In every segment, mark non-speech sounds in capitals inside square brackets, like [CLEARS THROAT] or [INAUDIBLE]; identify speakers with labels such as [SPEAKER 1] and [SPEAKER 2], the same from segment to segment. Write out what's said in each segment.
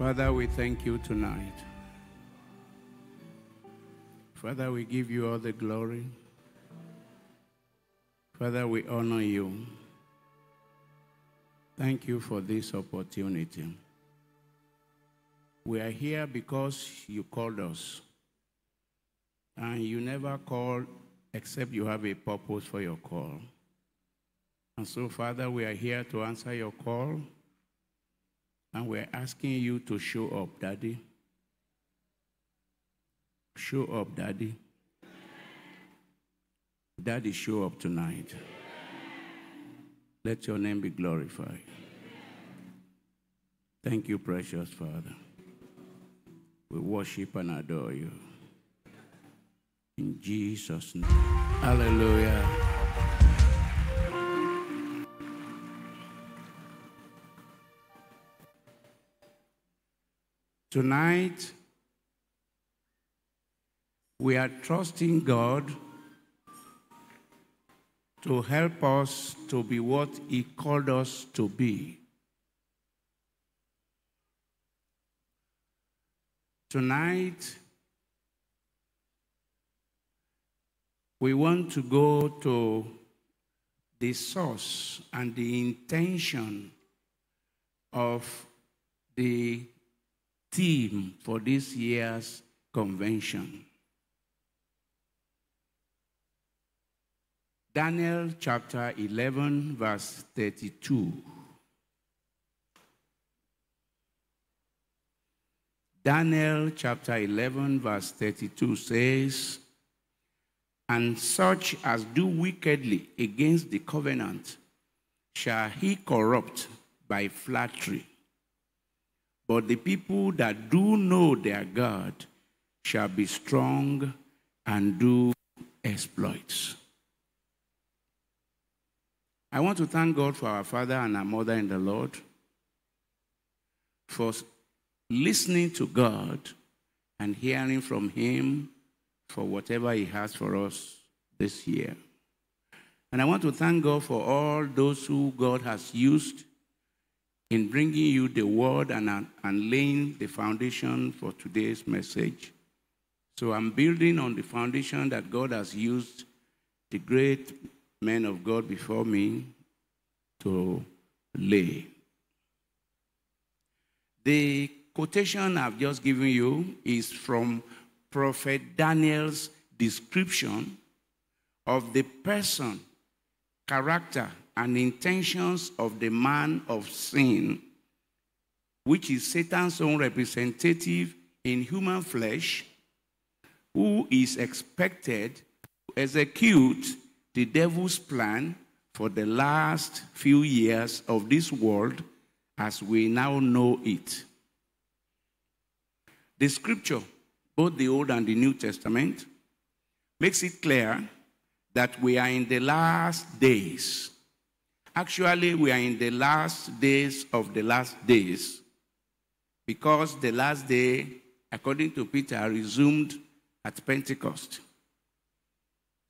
[SPEAKER 1] Father, we thank you tonight. Father, we give you all the glory. Father, we honor you. Thank you for this opportunity. We are here because you called us. And you never call except you have a purpose for your call. And so, Father, we are here to answer your call. And we're asking you to show up, Daddy. Show up, Daddy. Daddy, show up tonight. Let your name be glorified. Thank you, precious Father. We worship and adore you. In Jesus' name. Hallelujah. Tonight, we are trusting God to help us to be what He called us to be. Tonight, we want to go to the source and the intention of the theme for this year's convention. Daniel chapter 11, verse 32. Daniel chapter 11, verse 32 says, And such as do wickedly against the covenant shall he corrupt by flattery. But the people that do know their God shall be strong and do exploits. I want to thank God for our father and our mother in the Lord for listening to God and hearing from Him for whatever He has for us this year. And I want to thank God for all those who God has used in bringing you the word and, and laying the foundation for today's message. So I'm building on the foundation that God has used the great men of God before me to lay. The quotation I've just given you is from Prophet Daniel's description of the person, character, and intentions of the man of sin, which is Satan's own representative in human flesh, who is expected to execute the devil's plan for the last few years of this world as we now know it. The scripture, both the Old and the New Testament, makes it clear that we are in the last days. Actually, we are in the last days of the last days because the last day, according to Peter, resumed at Pentecost.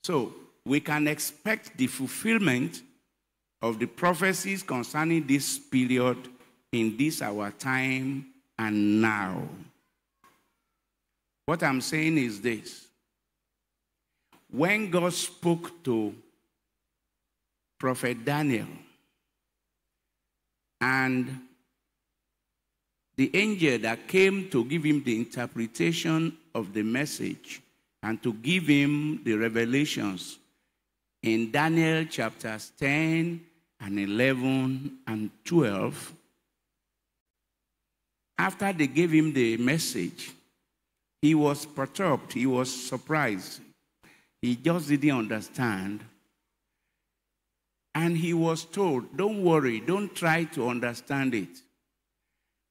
[SPEAKER 1] So, we can expect the fulfillment of the prophecies concerning this period in this our time and now. What I'm saying is this. When God spoke to Prophet Daniel and the angel that came to give him the interpretation of the message and to give him the revelations in Daniel chapters 10 and 11 and 12, after they gave him the message, he was perturbed, he was surprised. He just didn't understand. And he was told, Don't worry, don't try to understand it.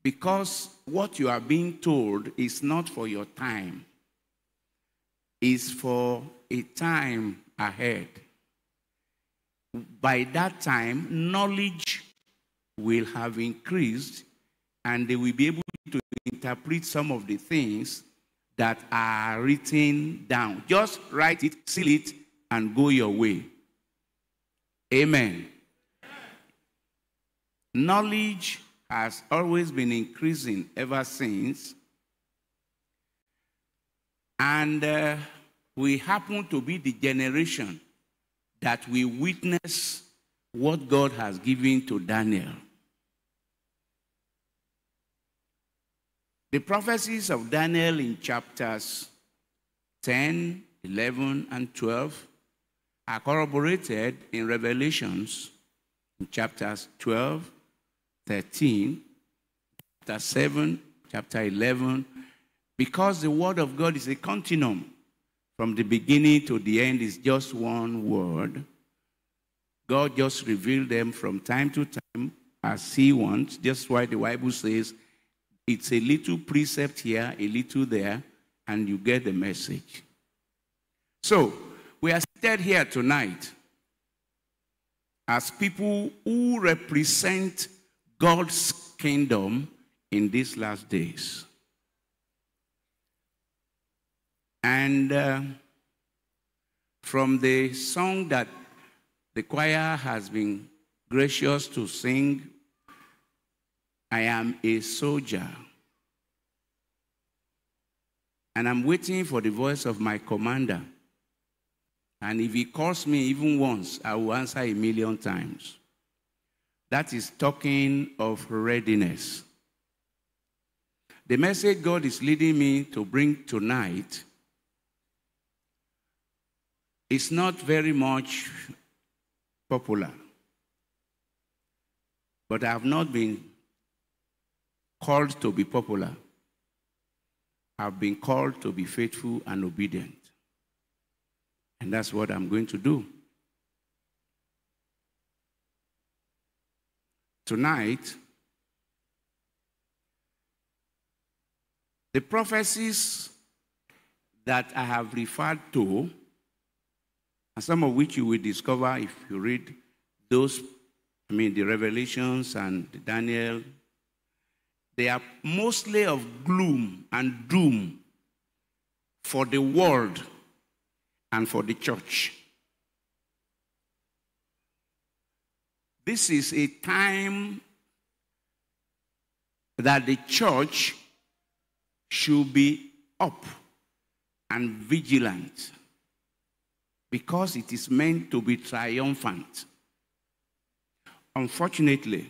[SPEAKER 1] Because what you are being told is not for your time, it's for a time ahead by that time, knowledge will have increased and they will be able to interpret some of the things that are written down. Just write it, seal it, and go your way. Amen. Knowledge has always been increasing ever since. And uh, we happen to be the generation that we witness what God has given to Daniel. The prophecies of Daniel in chapters 10, 11, and 12 are corroborated in Revelations in chapters 12, 13, chapter 7, chapter 11, because the word of God is a continuum. From the beginning to the end is just one word. God just revealed them from time to time as he wants. Just why the Bible says it's a little precept here, a little there, and you get the message. So, we are seated here tonight as people who represent God's kingdom in these last days. And uh, from the song that the choir has been gracious to sing, I am a soldier. And I'm waiting for the voice of my commander. And if he calls me even once, I will answer a million times. That is talking of readiness. The message God is leading me to bring tonight is not very much popular. But I have not been called to be popular. I've been called to be faithful and obedient. And that's what I'm going to do. Tonight, the prophecies that I have referred to, and some of which you will discover if you read those, I mean, the Revelations and Daniel, they are mostly of gloom and doom for the world and for the church. This is a time that the church should be up and vigilant because it is meant to be triumphant. Unfortunately,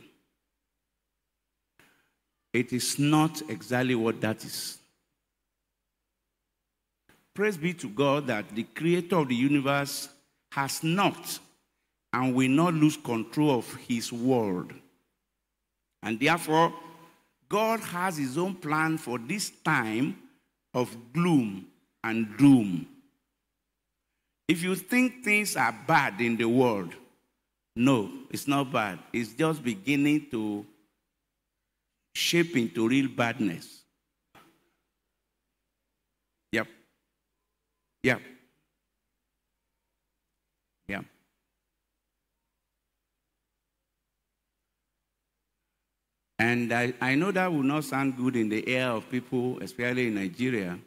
[SPEAKER 1] it is not exactly what that is. Praise be to God that the creator of the universe has not and will not lose control of his world. And therefore, God has his own plan for this time of gloom and doom. If you think things are bad in the world, no, it's not bad. It's just beginning to shape into real badness. Yep. Yeah. And I, I know that will not sound good in the ear of people, especially in Nigeria.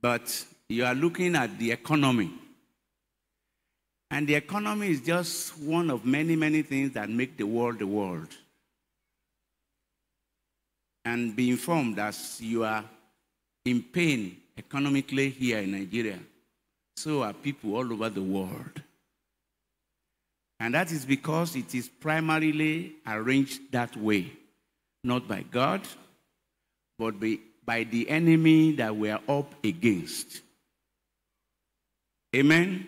[SPEAKER 1] But you are looking at the economy. And the economy is just one of many, many things that make the world the world. And be informed as you are in pain economically here in Nigeria. So are people all over the world. And that is because it is primarily arranged that way, not by God, but by, by the enemy that we are up against. Amen.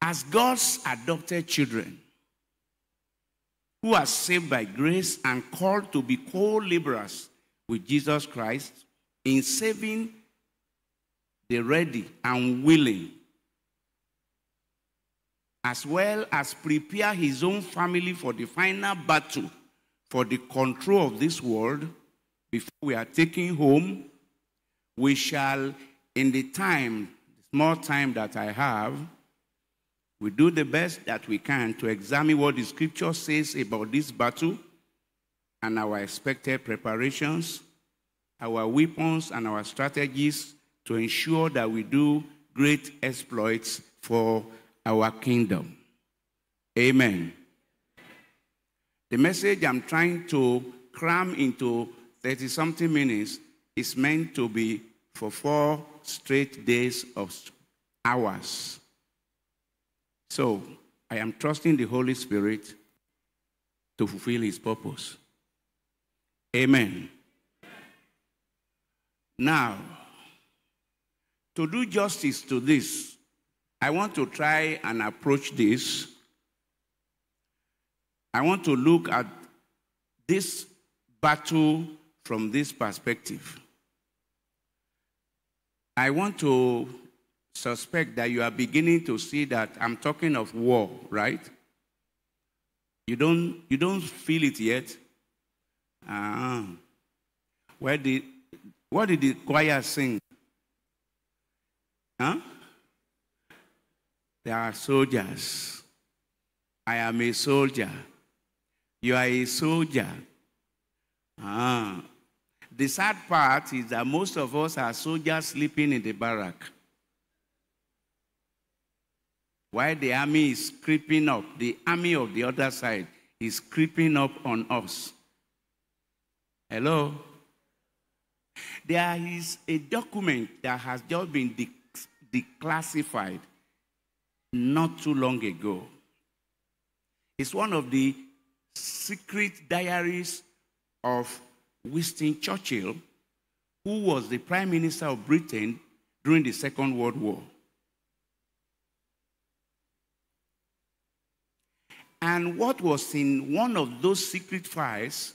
[SPEAKER 1] As God's adopted children, who are saved by grace and called to be co laborers with Jesus Christ in saving the ready and willing, as well as prepare his own family for the final battle for the control of this world before we are taken home. We shall, in the time, the small time that I have, we do the best that we can to examine what the scripture says about this battle and our expected preparations, our weapons and our strategies to ensure that we do great exploits for our kingdom. Amen. The message I'm trying to cram into 30 something minutes is meant to be for four straight days of hours. So I am trusting the Holy Spirit to fulfill his purpose. Amen. Now, to do justice to this, I want to try and approach this. I want to look at this battle from this perspective. I want to suspect that you are beginning to see that I'm talking of war, right? You don't, you don't feel it yet? Ah. Where did, what did the choir sing? Huh? There are soldiers. I am a soldier. You are a soldier. Ah. The sad part is that most of us are soldiers sleeping in the barrack. While the army is creeping up, the army of the other side is creeping up on us. Hello? There is a document that has just been de declassified not too long ago. It's one of the secret diaries of Winston Churchill, who was the Prime Minister of Britain during the Second World War. And what was in one of those secret files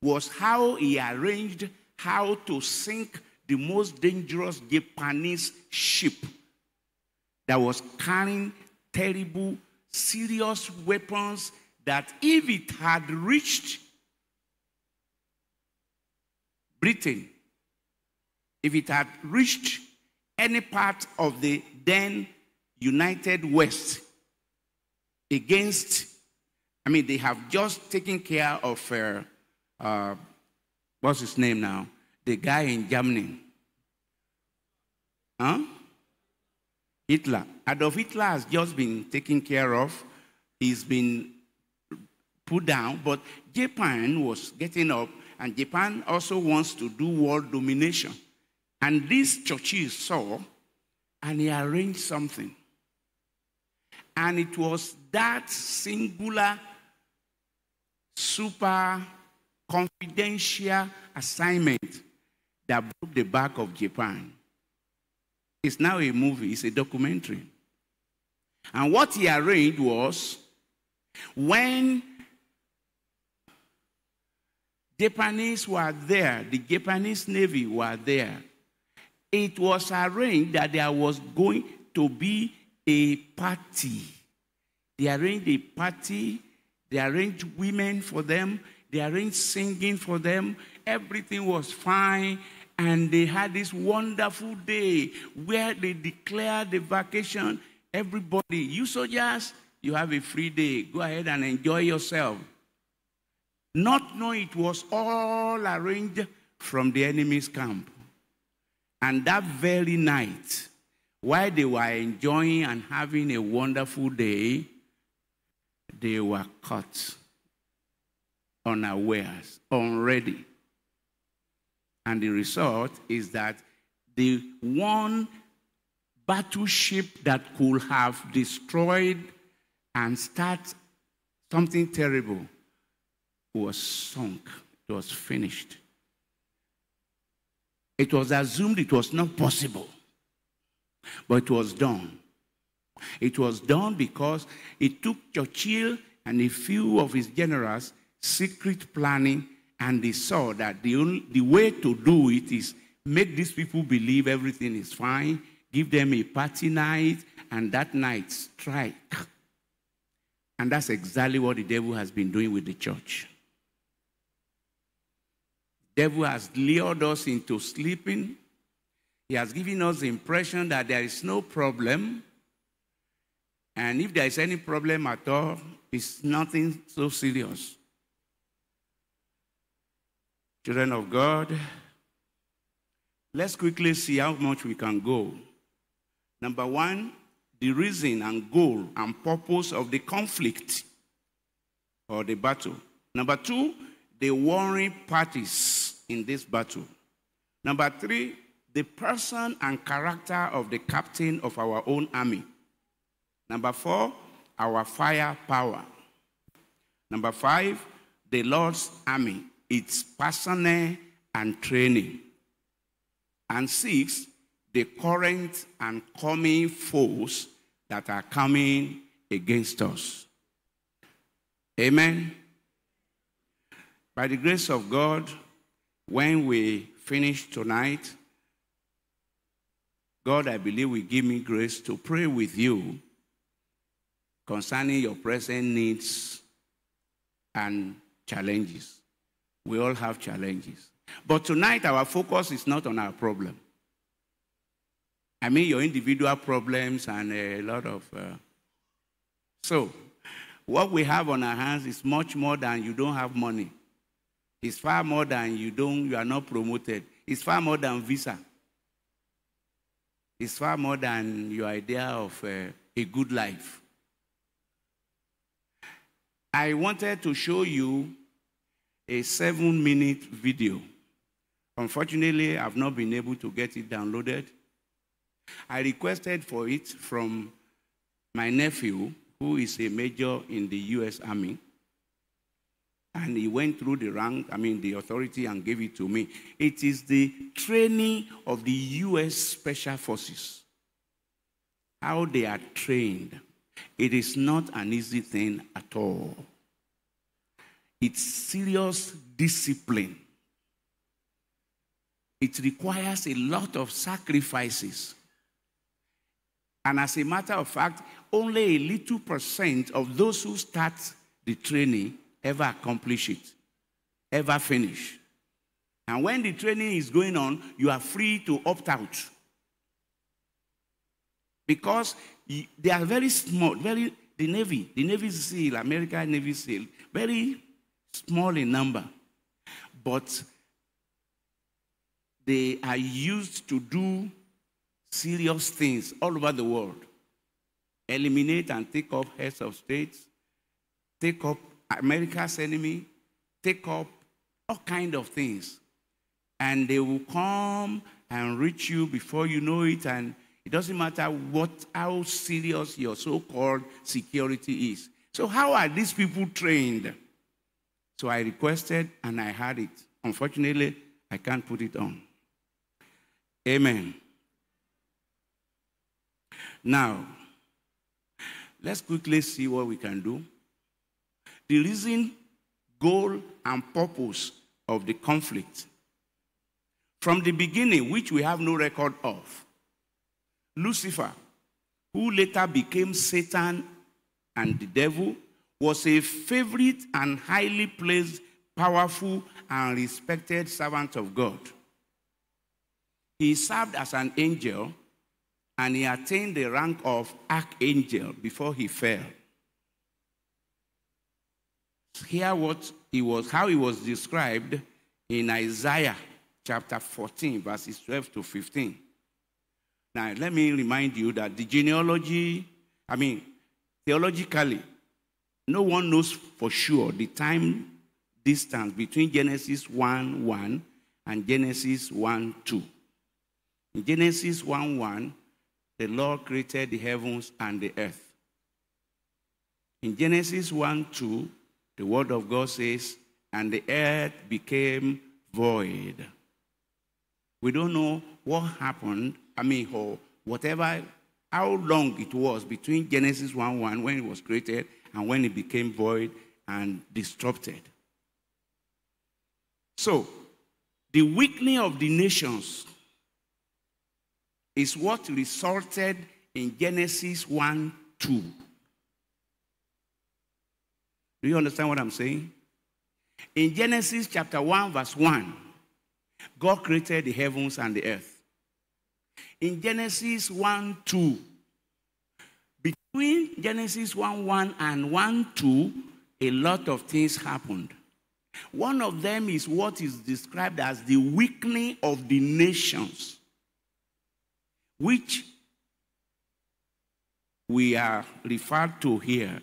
[SPEAKER 1] was how he arranged how to sink the most dangerous Japanese ship that was carrying terrible, serious weapons that if it had reached Britain, if it had reached any part of the then United West against I mean, they have just taken care of, uh, uh, what's his name now? The guy in Germany. Huh? Hitler. Adolf Hitler has just been taken care of. He's been put down, but Japan was getting up, and Japan also wants to do world domination. And this Churchill saw, and he arranged something. And it was that singular super confidential assignment that broke the back of Japan. It's now a movie, it's a documentary. And what he arranged was when Japanese were there, the Japanese Navy were there, it was arranged that there was going to be a party. They arranged a party they arranged women for them. They arranged singing for them. Everything was fine. And they had this wonderful day where they declared the vacation. Everybody, you soldiers, you have a free day. Go ahead and enjoy yourself. Not knowing it was all arranged from the enemy's camp. And that very night, while they were enjoying and having a wonderful day, they were caught unawares, unready. And the result is that the one battleship that could have destroyed and start something terrible was sunk, it was finished. It was assumed it was not possible, but it was done. It was done because it took Churchill and a few of his generals secret planning, and they saw that the, only, the way to do it is make these people believe everything is fine, give them a party night, and that night strike. And that's exactly what the devil has been doing with the church. The devil has lured us into sleeping. He has given us the impression that there is no problem. And if there is any problem at all, it's nothing so serious. Children of God, let's quickly see how much we can go. Number one, the reason and goal and purpose of the conflict or the battle. Number two, the warring parties in this battle. Number three, the person and character of the captain of our own army. Number four, our firepower. Number five, the Lord's army, its personnel and training. And six, the current and coming foes that are coming against us. Amen. By the grace of God, when we finish tonight, God, I believe, will give me grace to pray with you concerning your present needs and challenges. We all have challenges. But tonight, our focus is not on our problem. I mean, your individual problems and a lot of. Uh... So, what we have on our hands is much more than you don't have money. It's far more than you don't, you are not promoted. It's far more than visa. It's far more than your idea of uh, a good life. I wanted to show you a seven minute video. Unfortunately, I've not been able to get it downloaded. I requested for it from my nephew, who is a major in the U.S. Army. And he went through the rank, I mean, the authority, and gave it to me. It is the training of the U.S. Special Forces, how they are trained. It is not an easy thing at all. It's serious discipline. It requires a lot of sacrifices. And as a matter of fact, only a little percent of those who start the training ever accomplish it, ever finish. And when the training is going on, you are free to opt out. Because they are very small, very, the Navy, the Navy SEAL, American Navy SEAL, very small in number. But they are used to do serious things all over the world. Eliminate and take up heads of states, take up America's enemy, take up all kind of things. And they will come and reach you before you know it. And it doesn't matter what how serious your so-called security is. So how are these people trained? So I requested and I had it. Unfortunately, I can't put it on. Amen. Now, let's quickly see what we can do. The reason, goal, and purpose of the conflict. From the beginning, which we have no record of, Lucifer, who later became Satan and the devil, was a favorite and highly placed, powerful, and respected servant of God. He served as an angel and he attained the rank of archangel before he fell. Hear what he was, how he was described in Isaiah chapter 14, verses 12 to 15. Now, let me remind you that the genealogy, I mean, theologically, no one knows for sure the time distance between Genesis 1 1 and Genesis 1 2. In Genesis 1 1, the Lord created the heavens and the earth. In Genesis 1 2, the word of God says, and the earth became void. We don't know what happened, I mean, or whatever, how long it was between Genesis 1 1 when it was created and when it became void and disrupted. So, the weakening of the nations is what resulted in Genesis 1 2. Do you understand what I'm saying? In Genesis chapter 1, verse 1, God created the heavens and the earth. In Genesis 1 2, between Genesis 1 1 and 1 2, a lot of things happened. One of them is what is described as the weakening of the nations which we are referred to here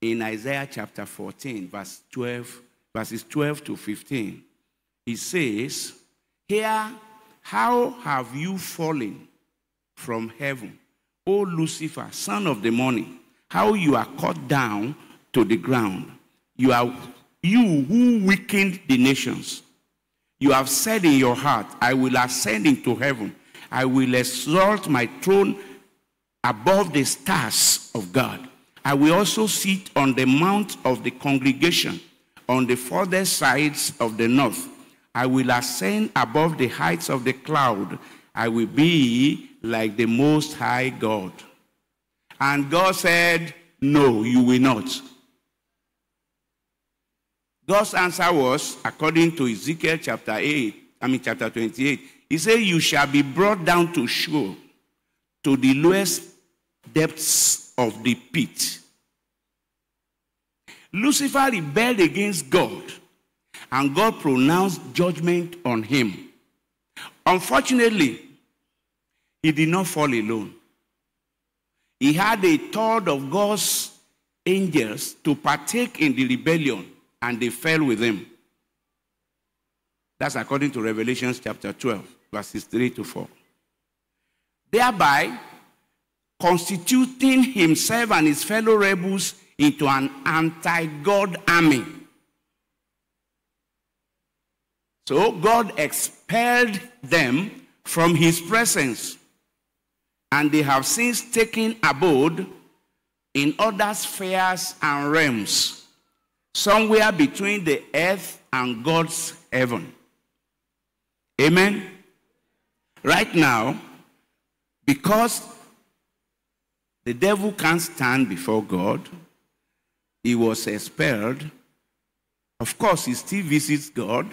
[SPEAKER 1] in Isaiah chapter 14, verse 12, verses 12 to 15. It says, Here, how have you fallen from heaven, O Lucifer, son of the morning? How you are cut down to the ground. You are you who weakened the nations. You have said in your heart, I will ascend into heaven. I will exalt my throne above the stars of God. I will also sit on the mount of the congregation on the further sides of the north. I will ascend above the heights of the cloud. I will be like the Most High God. And God said, No, you will not. God's answer was, according to Ezekiel chapter 8, I mean chapter 28, he said, You shall be brought down to Sheol, to the lowest depths of the pit. Lucifer rebelled against God, and God pronounced judgment on him. Unfortunately, he did not fall alone. He had a third of God's angels to partake in the rebellion, and they fell with him. That's according to Revelation chapter 12, verses 3 to 4. Thereby, constituting himself and his fellow rebels into an anti God army. So God expelled them from his presence, and they have since taken abode in other spheres and realms, somewhere between the earth and God's heaven. Amen. Right now, because the devil can't stand before God. He was expelled. Of course, he still visits God,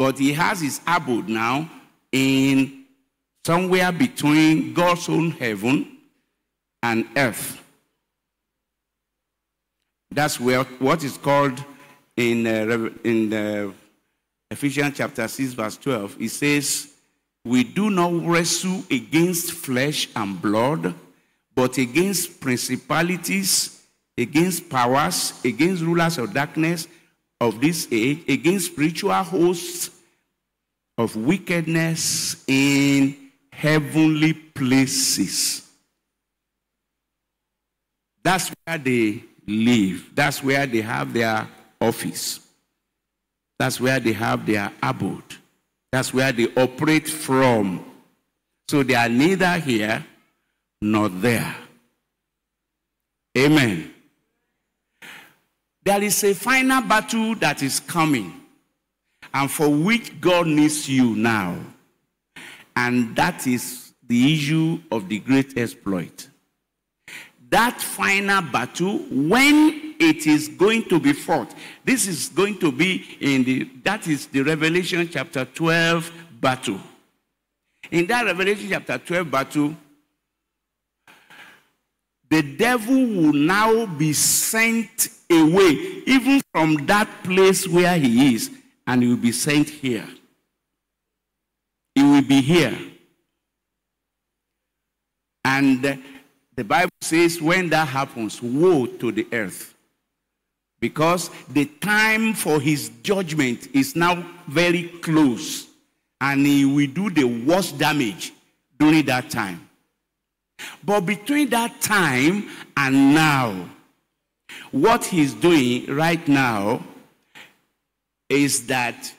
[SPEAKER 1] but he has his abode now in somewhere between God's own heaven and earth. That's where what is called in, uh, in uh, Ephesians chapter 6, verse 12. It says, We do not wrestle against flesh and blood but against principalities, against powers, against rulers of darkness of this age, against spiritual hosts of wickedness in heavenly places. That's where they live. That's where they have their office. That's where they have their abode. That's where they operate from. So they are neither here nor there. Amen. There is a final battle that is coming, and for which God needs you now. And that is the issue of the great exploit. That final battle, when it is going to be fought, this is going to be in the, that is the Revelation chapter 12 battle. In that Revelation chapter 12 battle, the devil will now be sent away, even from that place where he is, and he will be sent here. He will be here. And the Bible says, when that happens, woe to the earth. Because the time for his judgment is now very close, and he will do the worst damage during that time. But between that time and now, what he's doing right now is that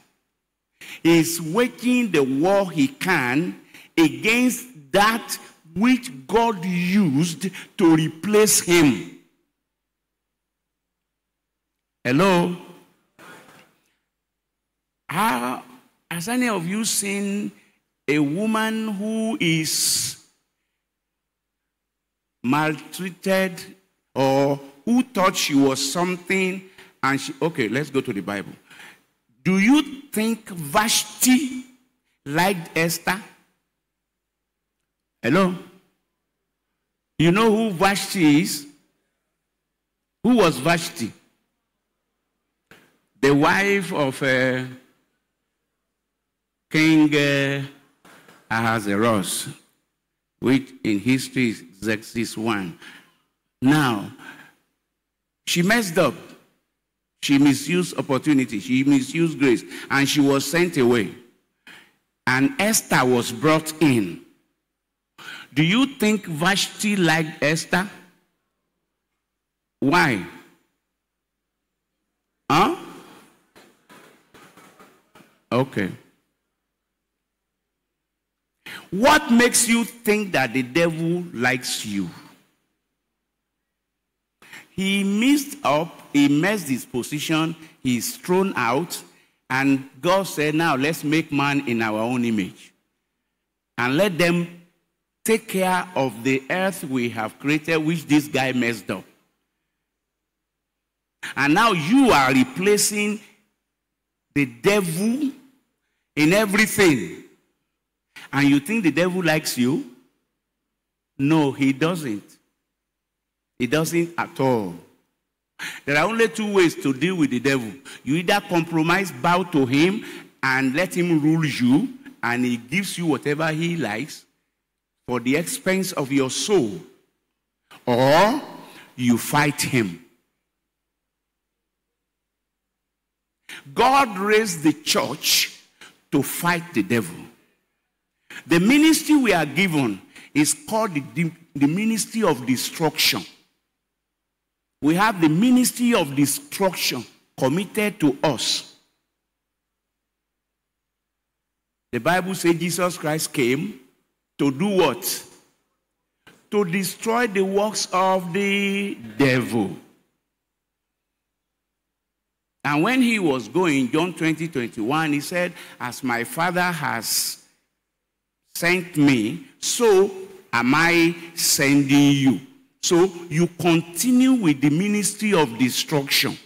[SPEAKER 1] he's waging the war he can against that which God used to replace him. Hello? How, has any of you seen a woman who is maltreated or who thought she was something and she, okay, let's go to the Bible. Do you think Vashti liked Esther? Hello? You know who Vashti is? Who was Vashti? The wife of uh, King uh, Ahasuerus. Which in history is Xerxes 1. Now, she messed up. She misused opportunity. She misused grace. And she was sent away. And Esther was brought in. Do you think Vashti liked Esther? Why? Huh? Okay. What makes you think that the devil likes you? He messed up, he messed his position, he's thrown out, and God said, Now let's make man in our own image. And let them take care of the earth we have created, which this guy messed up. And now you are replacing the devil in everything. And you think the devil likes you? No, he doesn't. He doesn't at all. There are only two ways to deal with the devil. You either compromise, bow to him, and let him rule you, and he gives you whatever he likes for the expense of your soul, or you fight him. God raised the church to fight the devil. The ministry we are given is called the, the ministry of destruction. We have the ministry of destruction committed to us. The Bible says Jesus Christ came to do what? To destroy the works of the devil. And when he was going, John 20, 21, he said, As my Father has sent me, so am I sending you. So you continue with the ministry of destruction.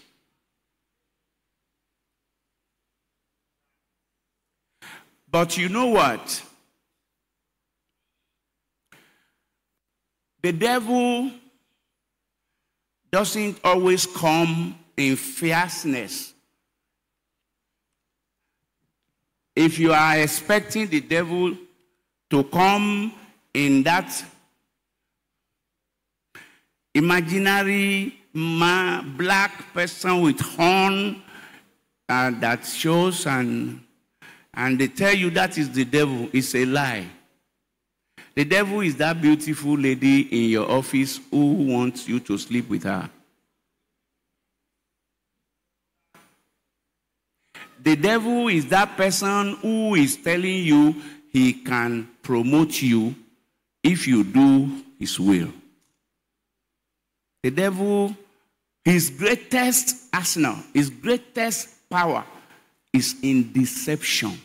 [SPEAKER 1] But you know what? The devil doesn't always come in fierceness. If you are expecting the devil to come in that imaginary black person with horn uh, that shows and and they tell you that is the devil, it's a lie. The devil is that beautiful lady in your office who wants you to sleep with her. The devil is that person who is telling you he can promote you if you do his will. The devil, his greatest arsenal, his greatest power is in deception.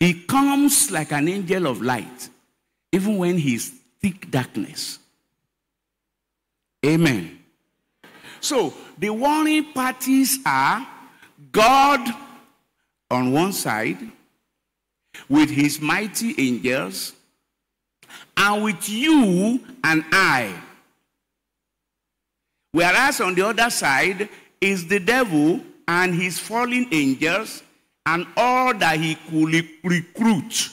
[SPEAKER 1] He comes like an angel of light, even when he's thick darkness. Amen. So the warning parties are God on one side with his mighty angels and with you and I. Whereas on the other side is the devil and his fallen angels and all that he could recruit.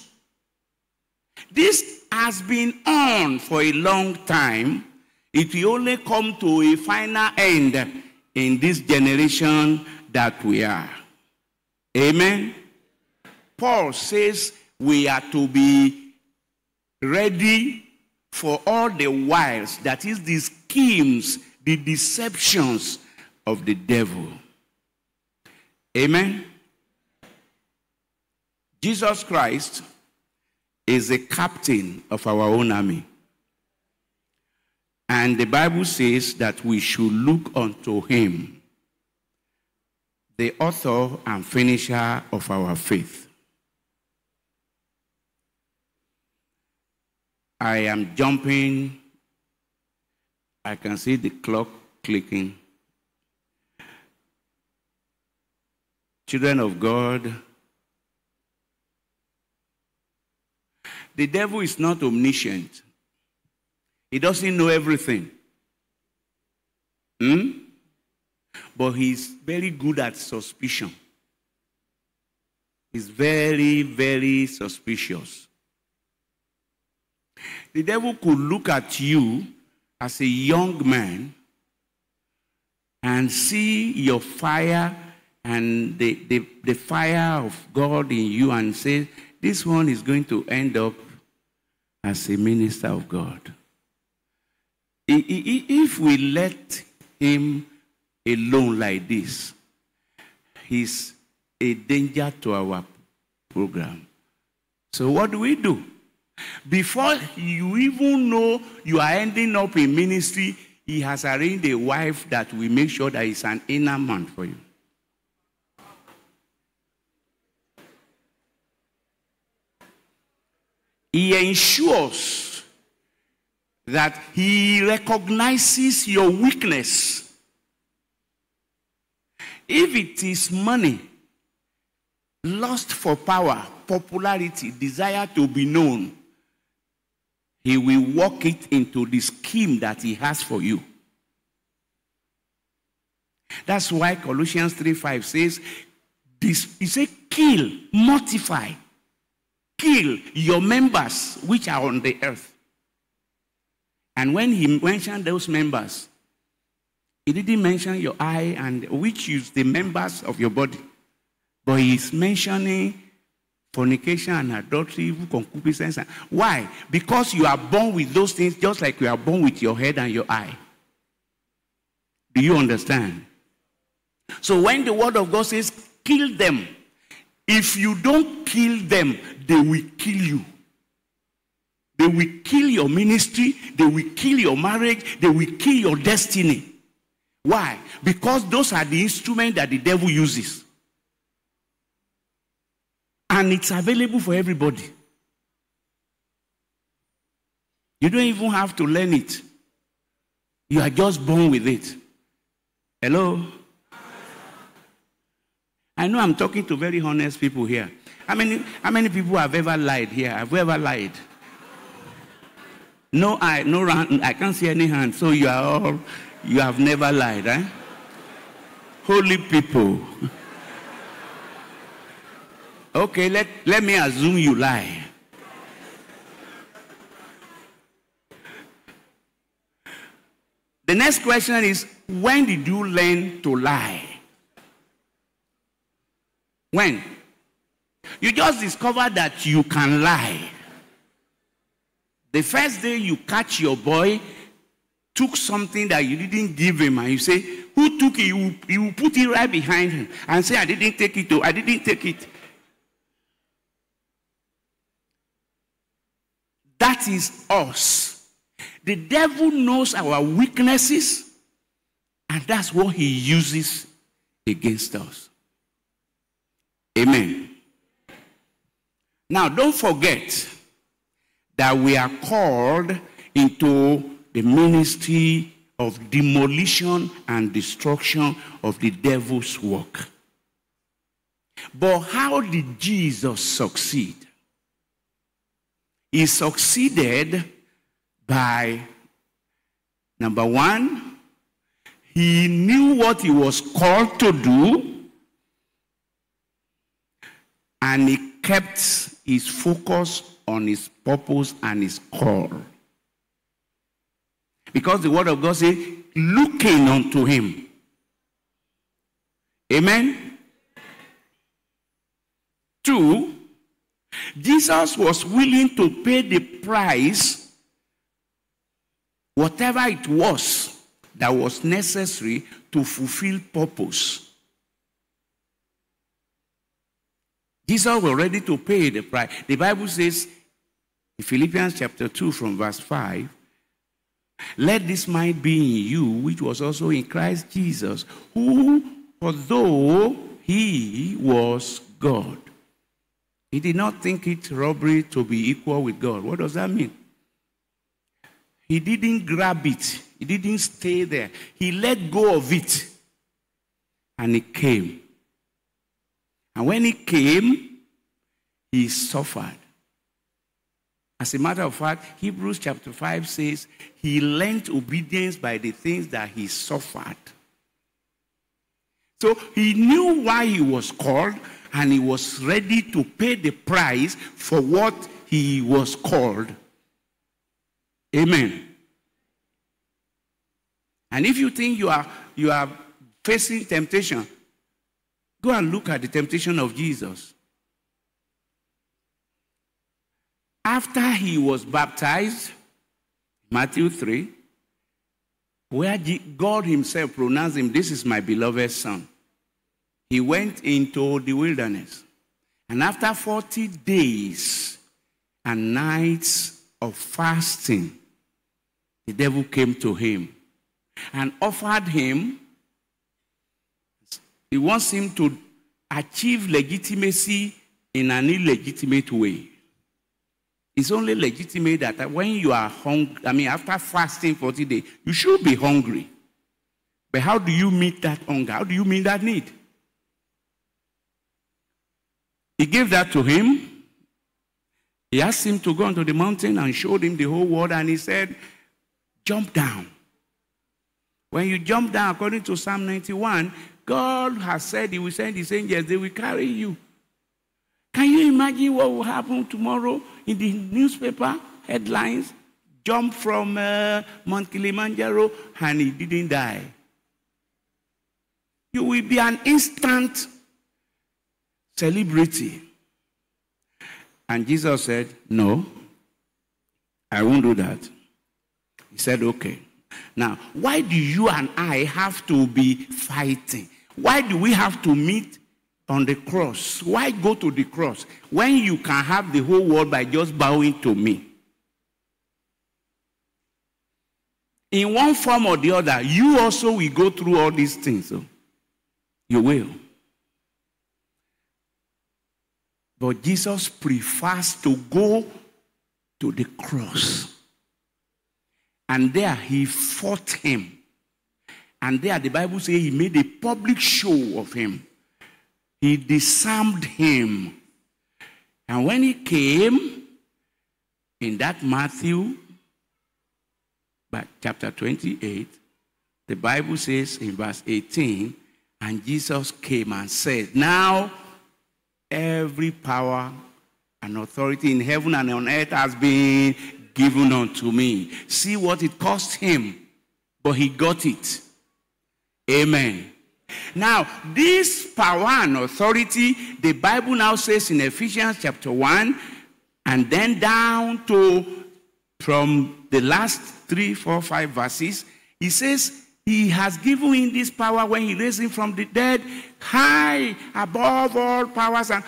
[SPEAKER 1] This has been on for a long time it will only come to a final end in this generation that we are. Amen. Paul says we are to be ready for all the wiles, that is, the schemes, the deceptions of the devil. Amen. Jesus Christ is the captain of our own army. And the Bible says that we should look unto him, the author and finisher of our faith. I am jumping. I can see the clock clicking. Children of God, the devil is not omniscient. He doesn't know everything. Hmm? But he's very good at suspicion. He's very, very suspicious. The devil could look at you as a young man and see your fire and the, the, the fire of God in you and say, this one is going to end up as a minister of God. If we let him alone like this, is a danger to our program. So, what do we do? Before you even know you are ending up in ministry, he has arranged a wife that will make sure that he's an inner man for you. He ensures that he recognizes your weakness. If it is money, lust for power, popularity, desire to be known, he will work it into the scheme that he has for you. That's why Colossians 3 5 says, this, he said, kill, mortify, kill your members which are on the earth. And when he mentioned those members, he didn't mention your eye and which is the members of your body. But he's mentioning fornication and adultery, concupiscence. Why? Because you are born with those things just like you are born with your head and your eye. Do you understand? So when the word of God says, kill them, if you don't kill them, they will kill you. They will kill your ministry, they will kill your marriage, they will kill your destiny. Why? Because those are the instruments that the devil uses. And it's available for everybody. You don't even have to learn it. You are just born with it. Hello? I know I'm talking to very honest people here. How many, how many people have ever lied here? Have ever lied? No I, no hand. I can't see any hand. So you are all, you have never lied, eh? Holy people. Okay, let, let me assume you lie. The next question is when did you learn to lie? When? You just discovered that you can lie. The first day you catch your boy took something that you didn't give him and you say, who took it? You you put it right behind him and say, I didn't take it. I didn't take it. That is us. The devil knows our weaknesses, and that's what he uses against us. Amen. Now, don't forget that we are called into the ministry of demolition and destruction of the devil's work. But how did Jesus succeed? He succeeded by number one, he knew what he was called to do, and he kept his focus on his purpose and his call. Because the word of God says, looking unto him. Amen. Two, Jesus was willing to pay the price, whatever it was that was necessary to fulfill purpose. Jesus was ready to pay the price. The Bible says in Philippians chapter 2 from verse 5, let this mind be in you, which was also in Christ Jesus, who, although he was God, he did not think it robbery to be equal with God. What does that mean? He didn't grab it. He didn't stay there. He let go of it. And he came. And when he came, he suffered. As a matter of fact, Hebrews chapter 5 says he learned obedience by the things that he suffered. So he knew why he was called and he was ready to pay the price for what he was called. Amen. And if you think you are you are facing temptation, go and look at the temptation of Jesus. After he was baptized, Matthew 3, where God Himself pronounced him, This is my beloved Son. He went into the wilderness. And after 40 days and nights of fasting, the devil came to him and offered him, he wants him to achieve legitimacy in an illegitimate way. It's only legitimate that when you are hungry, I mean, after fasting 40 days, you should be hungry. But how do you meet that hunger? How do you meet that need? He gave that to him. He asked him to go onto the mountain and showed him the whole world, and he said, Jump down. When you jump down, according to Psalm 91, God has said He will send His angels, they will carry you. Can you imagine what will happen tomorrow in the newspaper headlines? Jump from uh, Mount Kilimanjaro and he didn't die. You will be an instant celebrity. And Jesus said, No, I won't do that. He said, Okay. Now, why do you and I have to be fighting? Why do we have to meet on the cross. Why go to the cross when you can have the whole world by just bowing to me? In one form or the other, you also will go through all these things. So you will. But Jesus prefers to go to the cross. And there he fought him. And there the Bible says he made a public show of him he disarmed him. And when he came in that Matthew but chapter 28, the Bible says in verse 18, and Jesus came and said, Now every power and authority in heaven and on earth has been given unto me. See what it cost him, but he got it. Amen. Now, this power and authority, the Bible now says in Ephesians chapter 1, and then down to from the last three, four, five verses, he says, He has given him this power when he raised him from the dead, high above all powers, and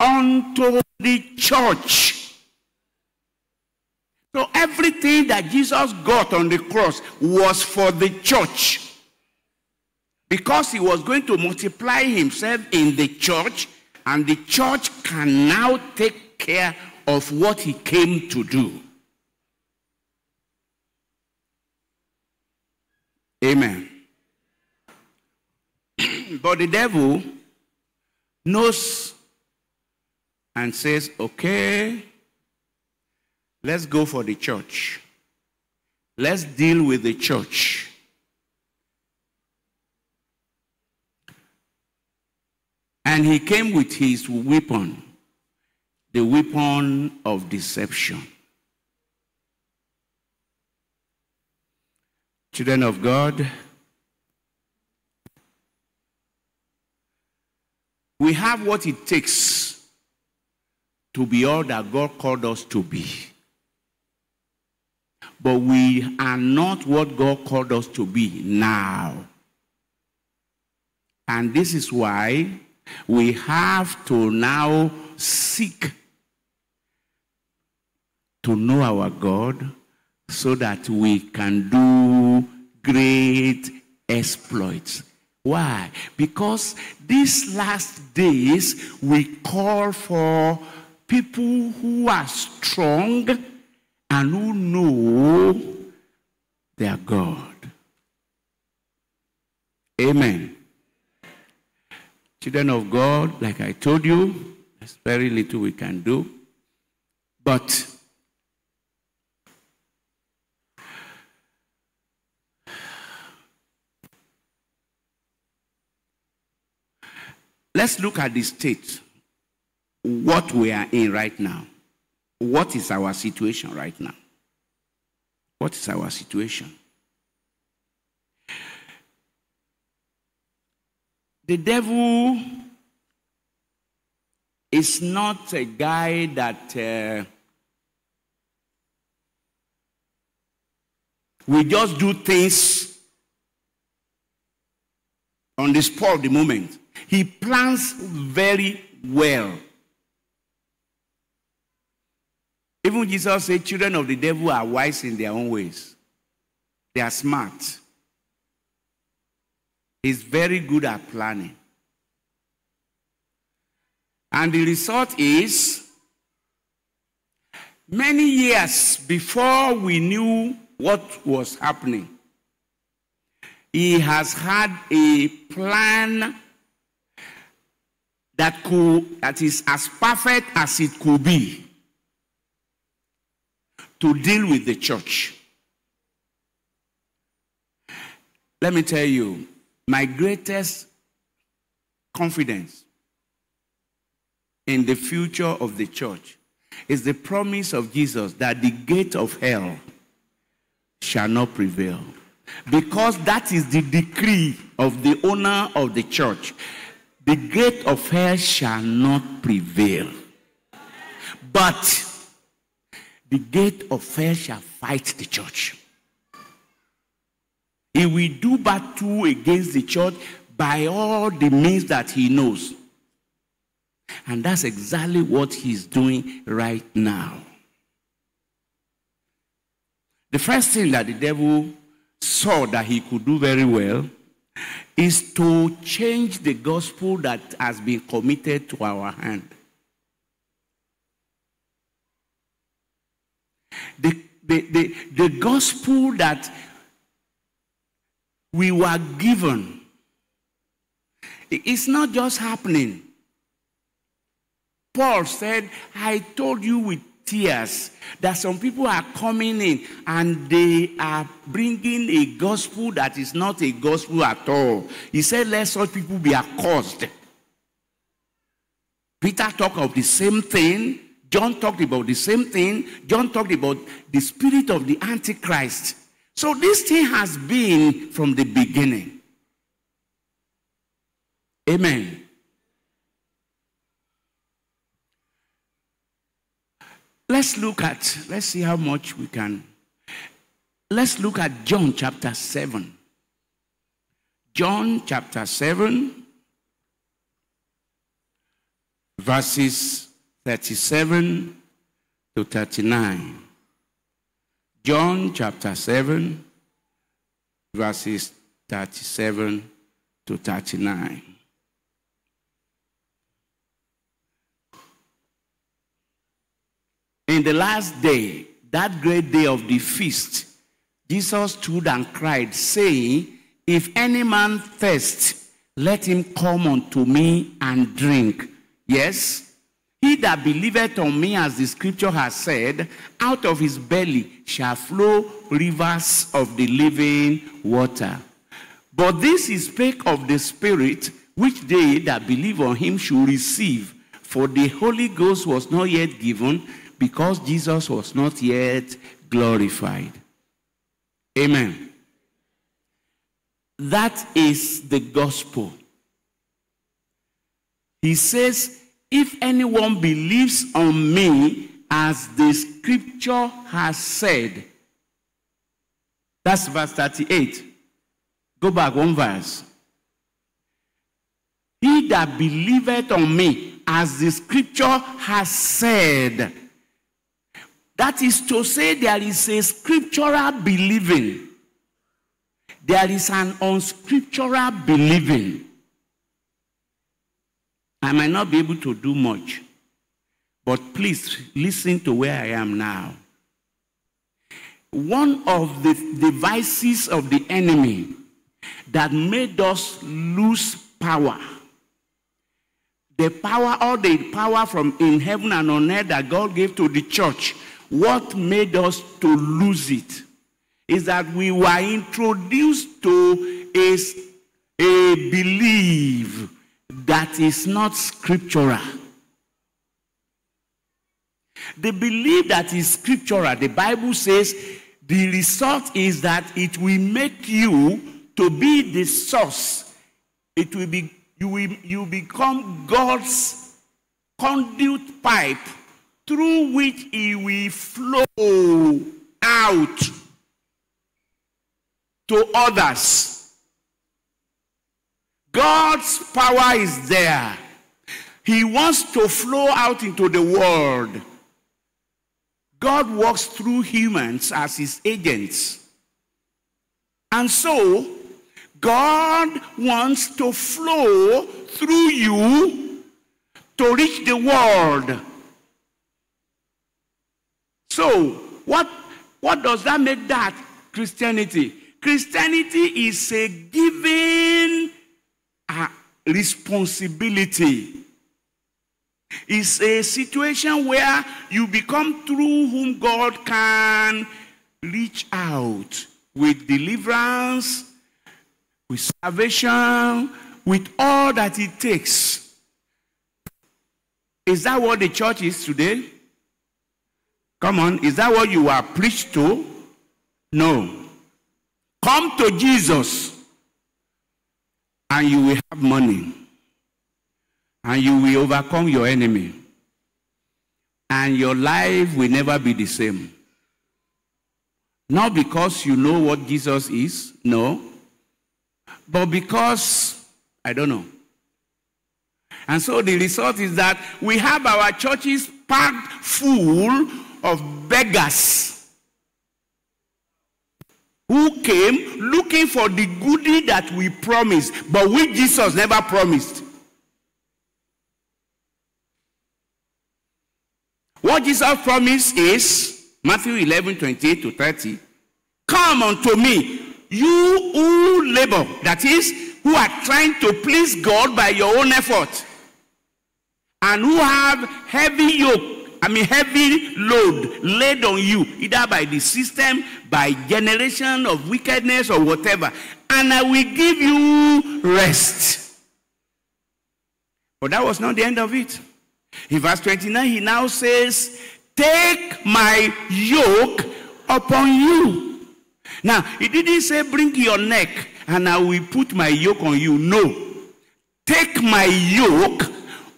[SPEAKER 1] unto the church. So everything that Jesus got on the cross was for the church. Because he was going to multiply himself in the church, and the church can now take care of what he came to do. Amen. [CLEARS THROAT] but the devil knows and says, okay, let's go for the church. Let's deal with the church. And he came with his weapon, the weapon of deception. Children of God, we have what it takes to be all that God called us to be. But we are not what God called us to be now. And this is why we have to now seek to know our God so that we can do great exploits. Why? Because these last days we call for people who are strong and who know their God. Amen. Children of God, like I told you, there's very little we can do. But Let's look at the state, what we are in right now. What is our situation right now? What is our situation? The devil is not a guy that uh, we just do things on the spur of the moment. He plans very well. Even Jesus said, Children of the devil are wise in their own ways, they are smart. He's very good at planning. And the result is many years before we knew what was happening, he has had a plan that could that is as perfect as it could be to deal with the church. Let me tell you, my greatest confidence in the future of the church is the promise of Jesus that the gate of hell shall not prevail. Because that is the decree of the owner of the church. The gate of hell shall not prevail. But the gate of hell shall fight the church. He will do battle against the church by all the means that he knows. And that's exactly what he's doing right now. The first thing that the devil saw that he could do very well is to change the gospel that has been committed to our hand. the, the, the, the gospel that we were given. It's not just happening. Paul said, I told you with tears that some people are coming in and they are bringing a gospel that is not a gospel at all. He said, Let such people be accursed. Peter talked of the same thing John talked about the same thing. John talked about the spirit of the Antichrist. So this thing has been from the beginning. Amen. Let's look at, let's see how much we can. Let's look at John chapter 7. John chapter 7, verses 37 to 39. John chapter 7, verses 37 to 39. In the last day, that great day of the feast, Jesus stood and cried, saying, If any man thirst, let him come unto me and drink. Yes, he that believeth on me, as the scripture has said, out of his belly shall flow rivers of the living water. But this is spake of the Spirit, which they that believe on him should receive. For the Holy Ghost was not yet given, because Jesus was not yet glorified. Amen. That is the gospel. He says, if anyone believes on me, as the scripture has said, that's verse 38. Go back one verse. He that believeth on me, as the scripture has said. That is to say, there is a scriptural believing, there is an unscriptural believing. I might not be able to do much, but please listen to where I am now. One of the devices of the enemy that made us lose power, the power, all the power from in heaven and on earth that God gave to the church, what made us to lose it is that we were introduced to a, a belief that is not scriptural. They believe that is scriptural. The Bible says the result is that it will make you to be the source. It will be you will you become God's conduit pipe through which he will flow out to others. God's power is there. He wants to flow out into the world. God works through humans as his agents. And so, God wants to flow through you to reach the world. So, what, what does that make that Christianity? Christianity is a given responsibility. It's a situation where you become through whom God can reach out with deliverance, with salvation, with all that it takes. Is that what the church is today? Come on, is that what you are preached to? No. Come to Jesus and you will have money and you will overcome your enemy and your life will never be the same. Not because you know what Jesus is, no, but because, I don't know. And so the result is that we have our churches packed full of beggars who came looking for the goodie that we promised, but which Jesus never promised. What Jesus promised is Matthew 11, 28 to 30. Come unto me, you who labor, that is, who are trying to please God by your own effort, and who have heavy yoke I mean, heavy load laid on you, either by the system, by generation of wickedness, or whatever. And I will give you rest. But that was not the end of it. In verse 29, he now says, Take my yoke upon you. Now, he didn't say, Bring your neck and I will put my yoke on you. No. Take my yoke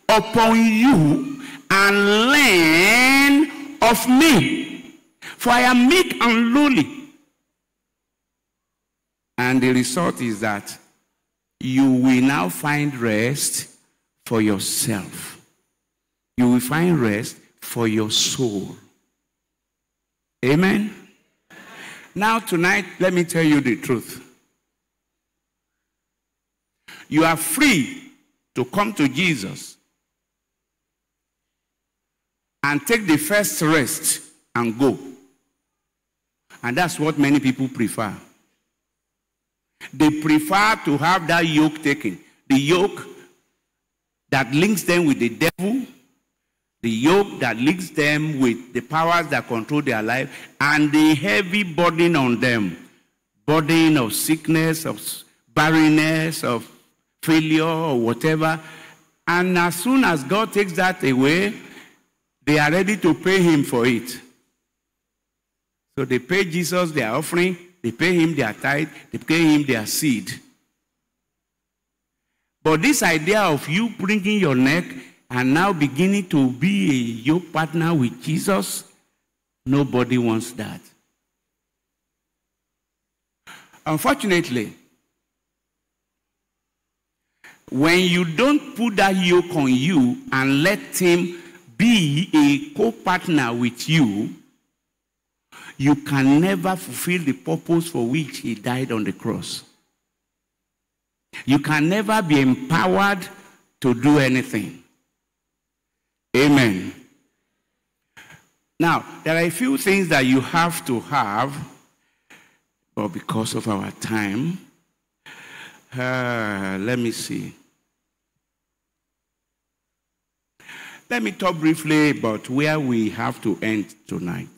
[SPEAKER 1] upon you and learn of me. For I am meek and lowly. And the result is that you will now find rest for yourself. You will find rest for your soul. Amen? Now, tonight, let me tell you the truth. You are free to come to Jesus and take the first rest and go. And that's what many people prefer. They prefer to have that yoke taken. The yoke that links them with the devil, the yoke that links them with the powers that control their life, and the heavy burden on them burden of sickness, of barrenness, of failure, or whatever. And as soon as God takes that away, they are ready to pay him for it. So they pay Jesus their offering, they pay him their tithe, they pay him their seed. But this idea of you bringing your neck and now beginning to be a yoke partner with Jesus, nobody wants that. Unfortunately, when you don't put that yoke on you and let him be a co-partner with you, you can never fulfill the purpose for which he died on the cross. You can never be empowered to do anything. Amen. Now, there are a few things that you have to have, but because of our time, uh, let me see. Let me talk briefly about where we have to end tonight.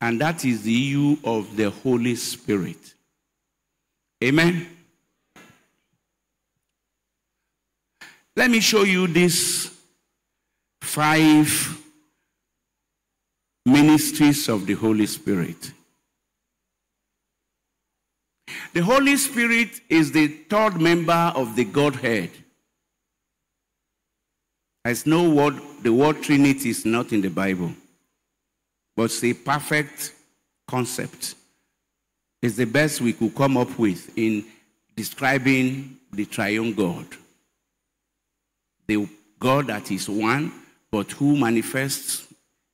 [SPEAKER 1] And that is the issue of the Holy Spirit. Amen. Let me show you these five ministries of the Holy Spirit. The Holy Spirit is the third member of the Godhead. There's no word, the word Trinity is not in the Bible, but it's a perfect concept. It's the best we could come up with in describing the triune God. The God that is one, but who manifests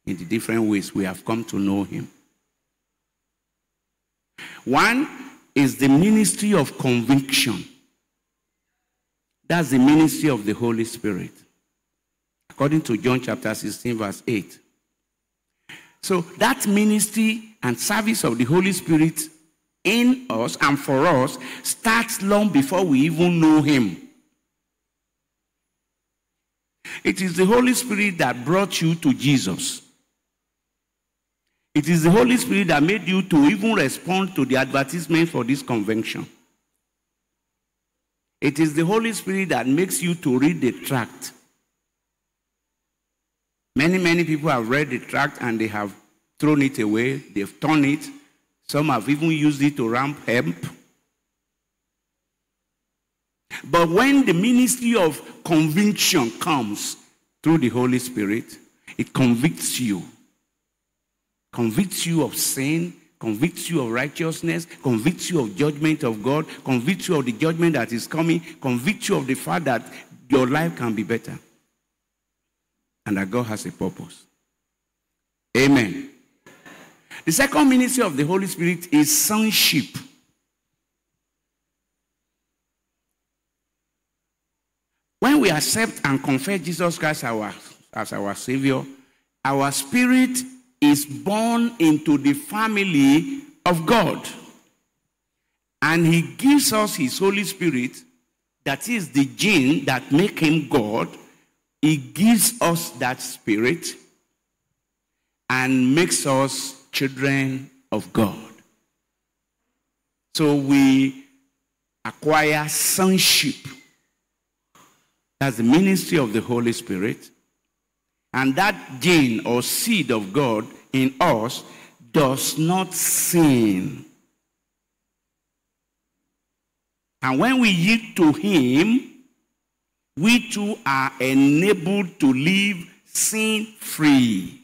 [SPEAKER 1] in the different ways we have come to know him. One is the ministry of conviction. That's the ministry of the Holy Spirit. According to John chapter 16, verse 8. So that ministry and service of the Holy Spirit in us and for us starts long before we even know him. It is the Holy Spirit that brought you to Jesus. It is the Holy Spirit that made you to even respond to the advertisement for this convention. It is the Holy Spirit that makes you to read the tract. Many, many people have read the tract and they have thrown it away. They've torn it. Some have even used it to ramp hemp. But when the ministry of conviction comes through the Holy Spirit, it convicts you convicts you of sin, convicts you of righteousness, convicts you of judgment of God, convicts you of the judgment that is coming, convicts you of the fact that your life can be better and that God has a purpose. Amen. The second ministry of the Holy Spirit is sonship. When we accept and confess Jesus Christ our, as our Savior, our spirit is born into the family of God. And he gives us his Holy Spirit, that is the gene that make him God. He gives us that spirit and makes us children of God. So we acquire sonship. That's the ministry of the Holy Spirit. And that gene or seed of God in us does not sin. And when we yield to Him, we too are enabled to live sin free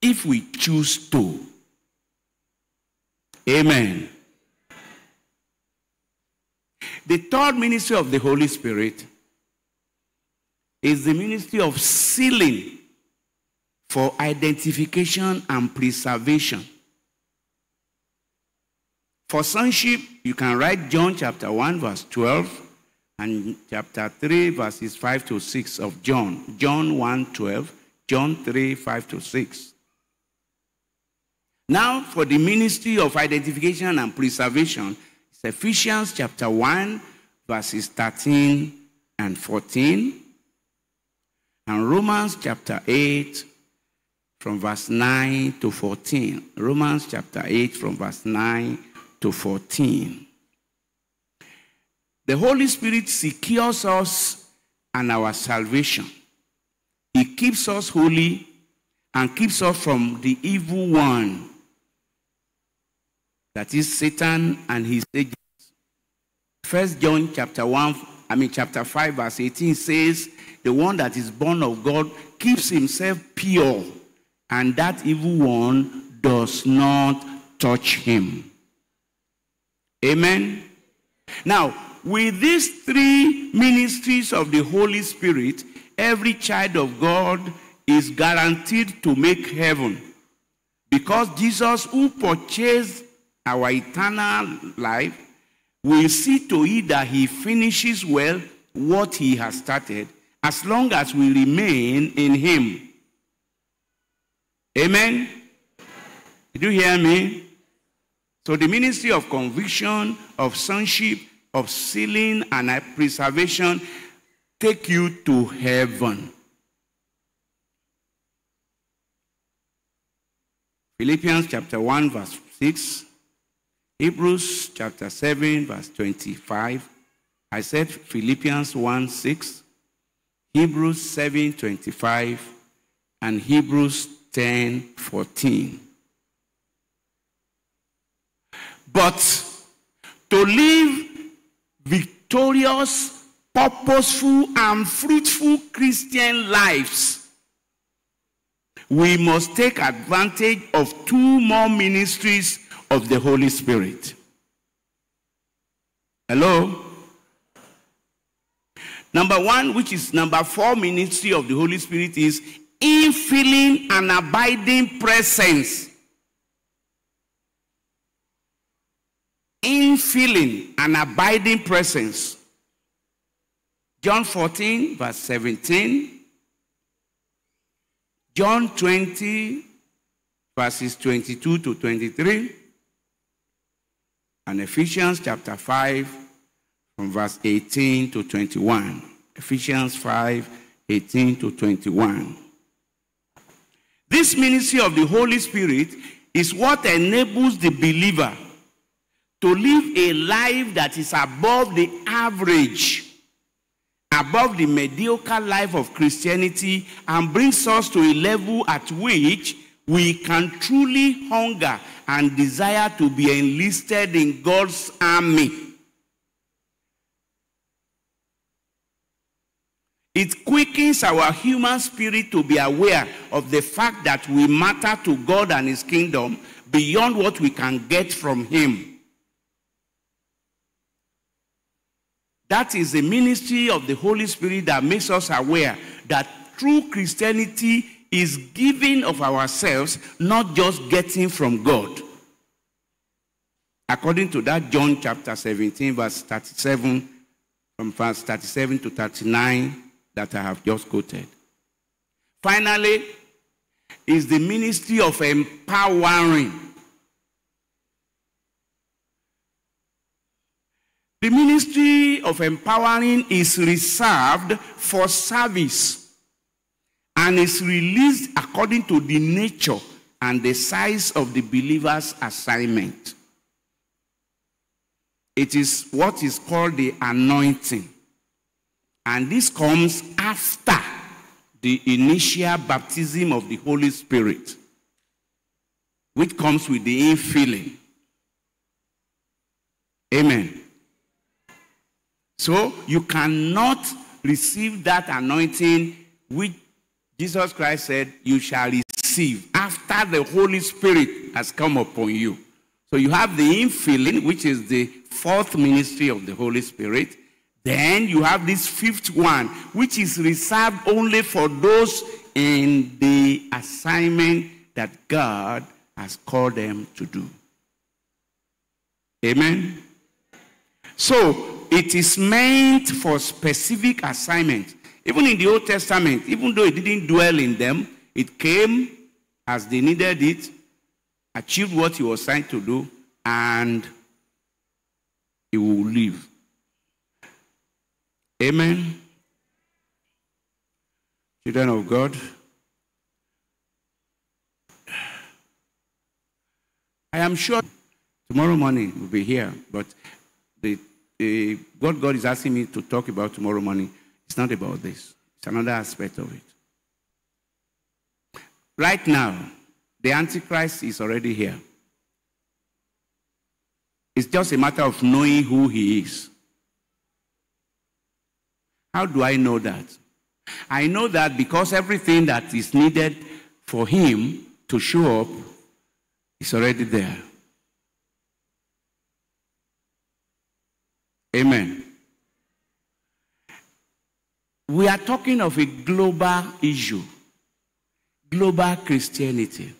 [SPEAKER 1] if we choose to. Amen. The third ministry of the Holy Spirit is the ministry of sealing for identification and preservation. For sonship, you can write John chapter 1, verse 12, and chapter 3, verses 5 to 6 of John. John 1, 12, John 3, 5 to 6. Now, for the ministry of identification and preservation, it's Ephesians chapter 1, verses 13 and 14. And Romans chapter 8 from verse 9 to 14. Romans chapter 8 from verse 9 to 14. The Holy Spirit secures us and our salvation. He keeps us holy and keeps us from the evil one. That is Satan and his agents. First John chapter 1, I mean chapter 5, verse 18 says, the one that is born of God keeps himself pure, and that evil one does not touch him. Amen. Now, with these three ministries of the Holy Spirit, every child of God is guaranteed to make heaven. Because Jesus, who purchased our eternal life, will see to it that he finishes well what he has started as long as we remain in him. Amen? Did you hear me? So the ministry of conviction, of sonship, of sealing and preservation take you to heaven. Philippians chapter 1 verse 6. Hebrews chapter 7 verse 25. I said Philippians 1 6. Hebrews 7:25 and Hebrews 10:14. But to live victorious, purposeful, and fruitful Christian lives, we must take advantage of two more ministries of the Holy Spirit. Hello? Number one, which is number four ministry of the Holy Spirit, is infilling and abiding presence. Infilling and abiding presence. John 14, verse 17. John 20, verses 22 to 23. And Ephesians chapter 5, from verse 18 to 21. Ephesians 5, 18 to 21. This ministry of the Holy Spirit is what enables the believer to live a life that is above the average, above the mediocre life of Christianity, and brings us to a level at which we can truly hunger and desire to be enlisted in God's army. It quickens our human spirit to be aware of the fact that we matter to God and His kingdom beyond what we can get from Him. That is the ministry of the Holy Spirit that makes us aware that true Christianity is giving of ourselves, not just getting from God. According to that, John chapter 17, verse 37, from verse 37 to 39, that I have just quoted. Finally, is the ministry of empowering. The ministry of empowering is reserved for service and is released according to the nature and the size of the believer's assignment. It is what is called the anointing. And this comes after the initial baptism of the Holy Spirit, which comes with the infilling. Amen. So you cannot receive that anointing which Jesus Christ said you shall receive after the Holy Spirit has come upon you. So you have the infilling, which is the fourth ministry of the Holy Spirit. Then you have this fifth one, which is reserved only for those in the assignment that God has called them to do. Amen. So it is meant for specific assignment. Even in the Old Testament, even though it didn't dwell in them, it came as they needed it, achieved what he was trying to do, and he will leave. Amen. Children of God. I am sure tomorrow morning we'll be here, but the, what God is asking me to talk about tomorrow morning is not about this. It's another aspect of it. Right now, the Antichrist is already here. It's just a matter of knowing who he is. How do I know that? I know that because everything that is needed for him to show up is already there. Amen. We are talking of a global issue, global Christianity.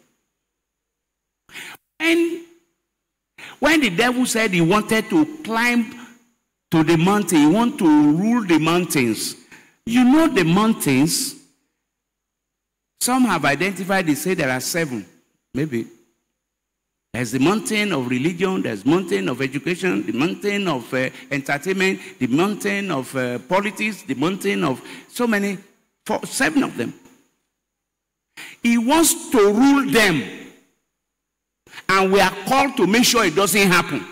[SPEAKER 1] And when the devil said he wanted to climb to the mountain, he wanted to rule the mountains, you know the mountains, some have identified, they say there are seven, maybe. There's the mountain of religion, there's mountain of education, the mountain of uh, entertainment, the mountain of uh, politics, the mountain of so many, four, seven of them. He wants to rule them. And we are called to make sure it doesn't happen.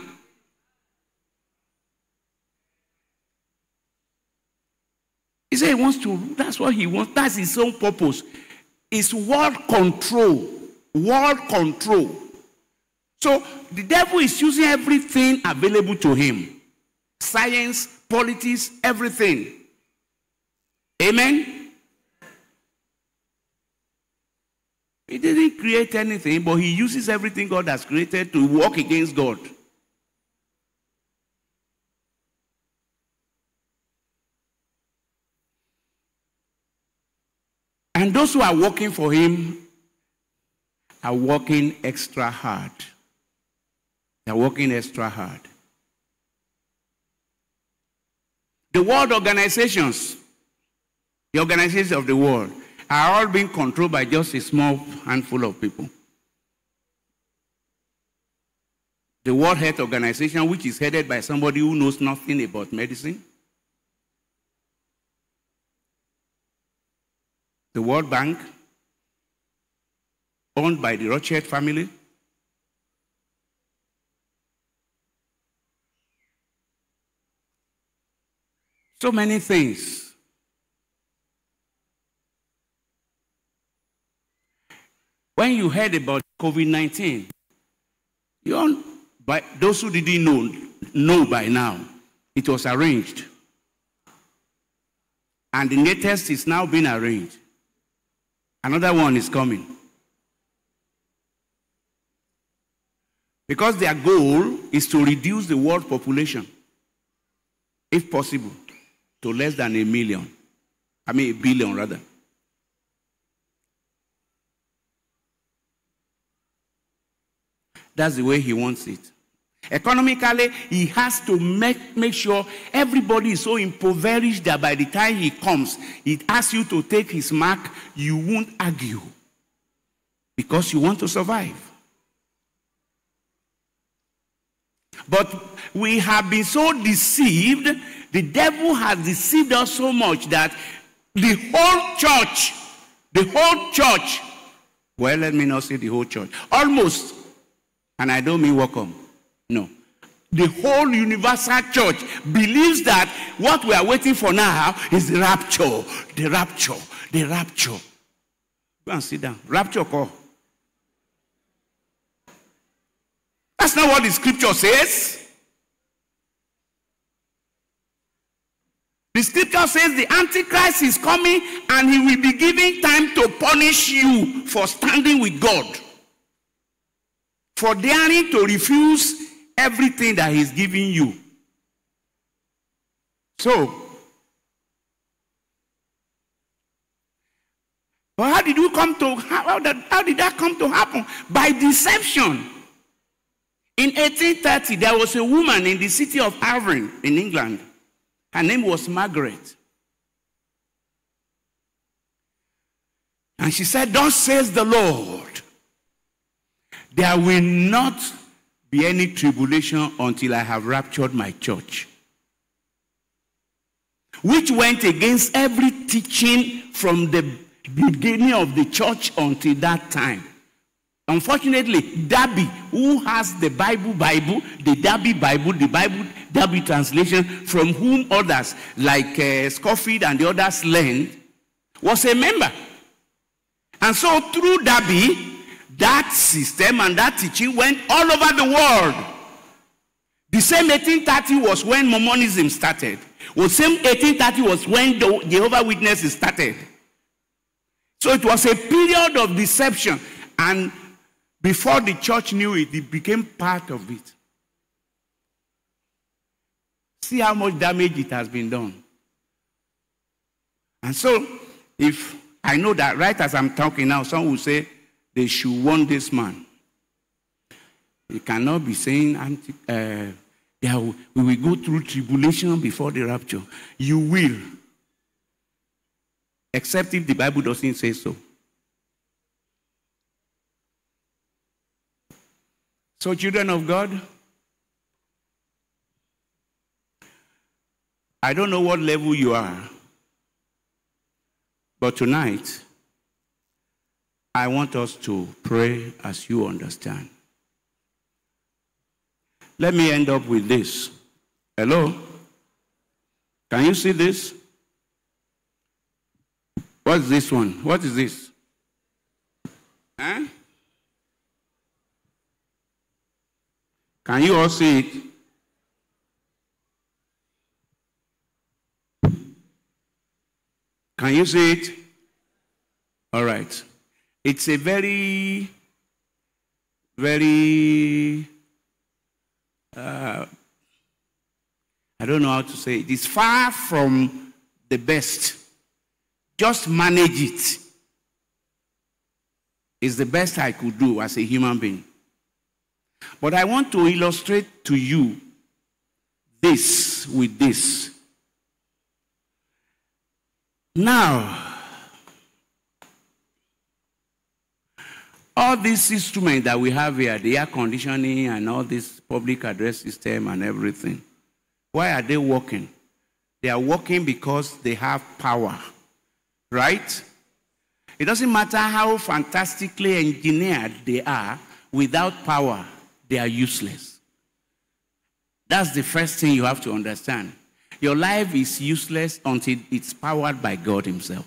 [SPEAKER 1] He said he wants to, that's what he wants. That's his own purpose. It's world control. World control. So the devil is using everything available to him science, politics, everything. Amen? He didn't create anything, but he uses everything God has created to work against God. And those who are working for him are working extra hard. They're working extra hard. The world organizations, the organizations of the world, are all being controlled by just a small handful of people. The World Health Organization, which is headed by somebody who knows nothing about medicine. The World Bank, owned by the Rothschild family. So many things. When you heard about COVID 19, you all, by those who didn't know, know by now, it was arranged. And the latest is now being arranged. Another one is coming. Because their goal is to reduce the world population, if possible, to less than a million. I mean, a billion rather. That's the way he wants it. Economically, he has to make, make sure everybody is so impoverished that by the time he comes, he asks you to take his mark, you won't argue because you want to survive. But we have been so deceived, the devil has deceived us so much that the whole church, the whole church, well, let me not say the whole church, almost, and I don't mean welcome, no. The whole universal church believes that what we are waiting for now is the rapture, the rapture, the rapture. Go and sit down. Rapture call. That's not what the scripture says. The scripture says the Antichrist is coming and he will be giving time to punish you for standing with God. For daring to refuse everything that he's giving you. So, how did you come to how, did, how did that come to happen? By deception. In 1830, there was a woman in the city of Avon in England. Her name was Margaret. And she said, Thus says the Lord, there will not be any tribulation until I have raptured my church. Which went against every teaching from the beginning of the church until that time. Unfortunately, Darby, who has the Bible Bible, the Darby Bible, the Bible Darby translation, from whom others like uh, Scofield and the others learned, was a member. And so through Darby, that system and that teaching went all over the world. The same 1830 was when Mormonism started. The same 1830 was when the Jehovah Witnesses started. So it was a period of deception. And before the church knew it, it became part of it. See how much damage it has been done. And so, if I know that right as I'm talking now, some will say they should warn this man. You cannot be saying, uh, yeah, we will go through tribulation before the rapture. You will. Except if the Bible doesn't say so. So, children of God, I don't know what level you are, but tonight, I want us to pray as you understand. Let me end up with this. Hello? Can you see this? What's this one? What is this? Huh? Can you all see it? Can you see it? All right. It's a very, very, uh, I don't know how to say it. It's far from the best. Just manage it. It's the best I could do as a human being. But I want to illustrate to you this with this. Now, all these instruments that we have here, the air conditioning and all this public address system and everything, why are they working? They are working because they have power, right? It doesn't matter how fantastically engineered they are, without power, they are useless. That's the first thing you have to understand. Your life is useless until it's powered by God Himself.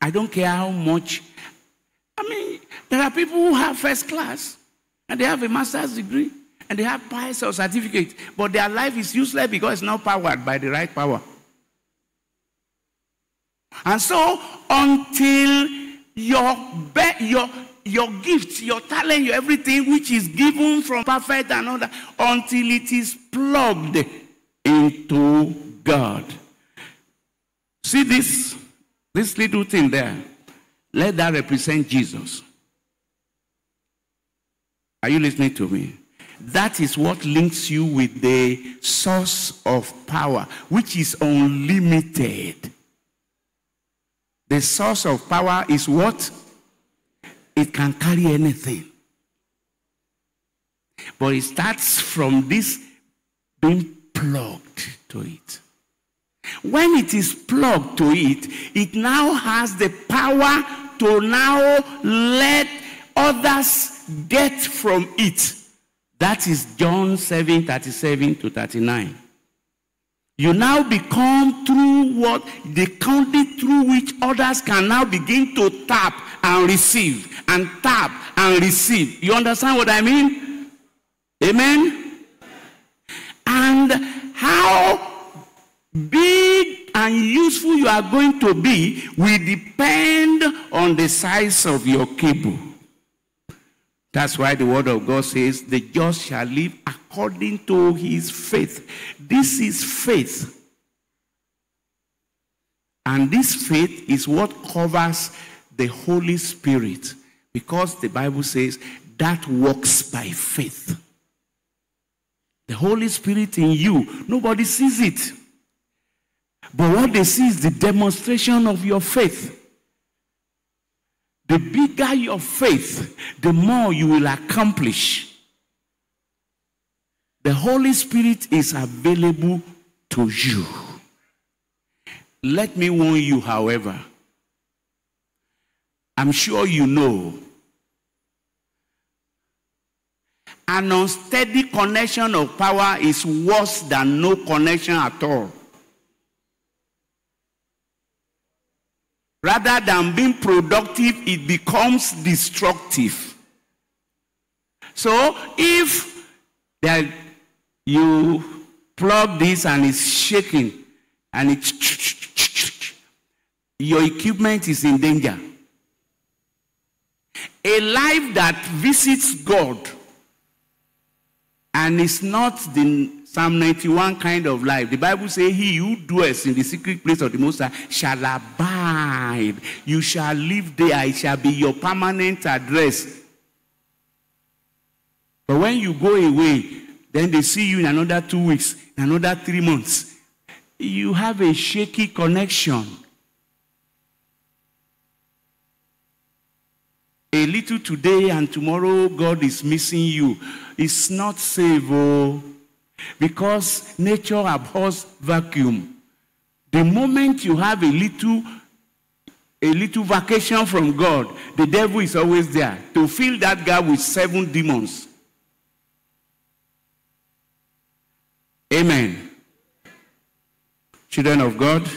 [SPEAKER 1] I don't care how much. I mean, there are people who have first class and they have a master's degree and they have pies or certificate, but their life is useless because it's not powered by the right power. And so, until your, be- your, your gift, your talent, your everything which is given from perfect and all until it is plugged into God. See this, this little thing there. Let that represent Jesus. Are you listening to me? That is what links you with the source of power, which is unlimited. The source of power is what? It can carry anything. But it starts from this being plugged to it. When it is plugged to it, it now has the power to now let others get from it. That is John 7 37 to 39. You now become through what the conduit through which others can now begin to tap and receive and tap and receive. You understand what I mean? Amen? And how big and useful you are going to be will depend on the size of your cable. That's why the word of God says, the just shall live according to his faith. This is faith. And this faith is what covers the Holy Spirit because the Bible says that works by faith. The Holy Spirit in you, nobody sees it. But what they see is the demonstration of your faith. The bigger your faith, the more you will accomplish. The Holy Spirit is available to you. Let me warn you, however. I'm sure you know. An unsteady connection of power is worse than no connection at all. Rather than being productive, it becomes destructive. So if there, you plug this and it's shaking and it's your equipment is in danger. A life that visits God and is not the Psalm 91 kind of life. The Bible says, He who dwells in the secret place of the Most High shall abide. You shall live there. It shall be your permanent address. But when you go away, then they see you in another two weeks, in another three months. You have a shaky connection. A little today and tomorrow, God is missing you. It's not safe, oh. Because nature abhors vacuum. The moment you have a little a little vacation from God, the devil is always there to fill that gap with seven demons. Amen. Children of God,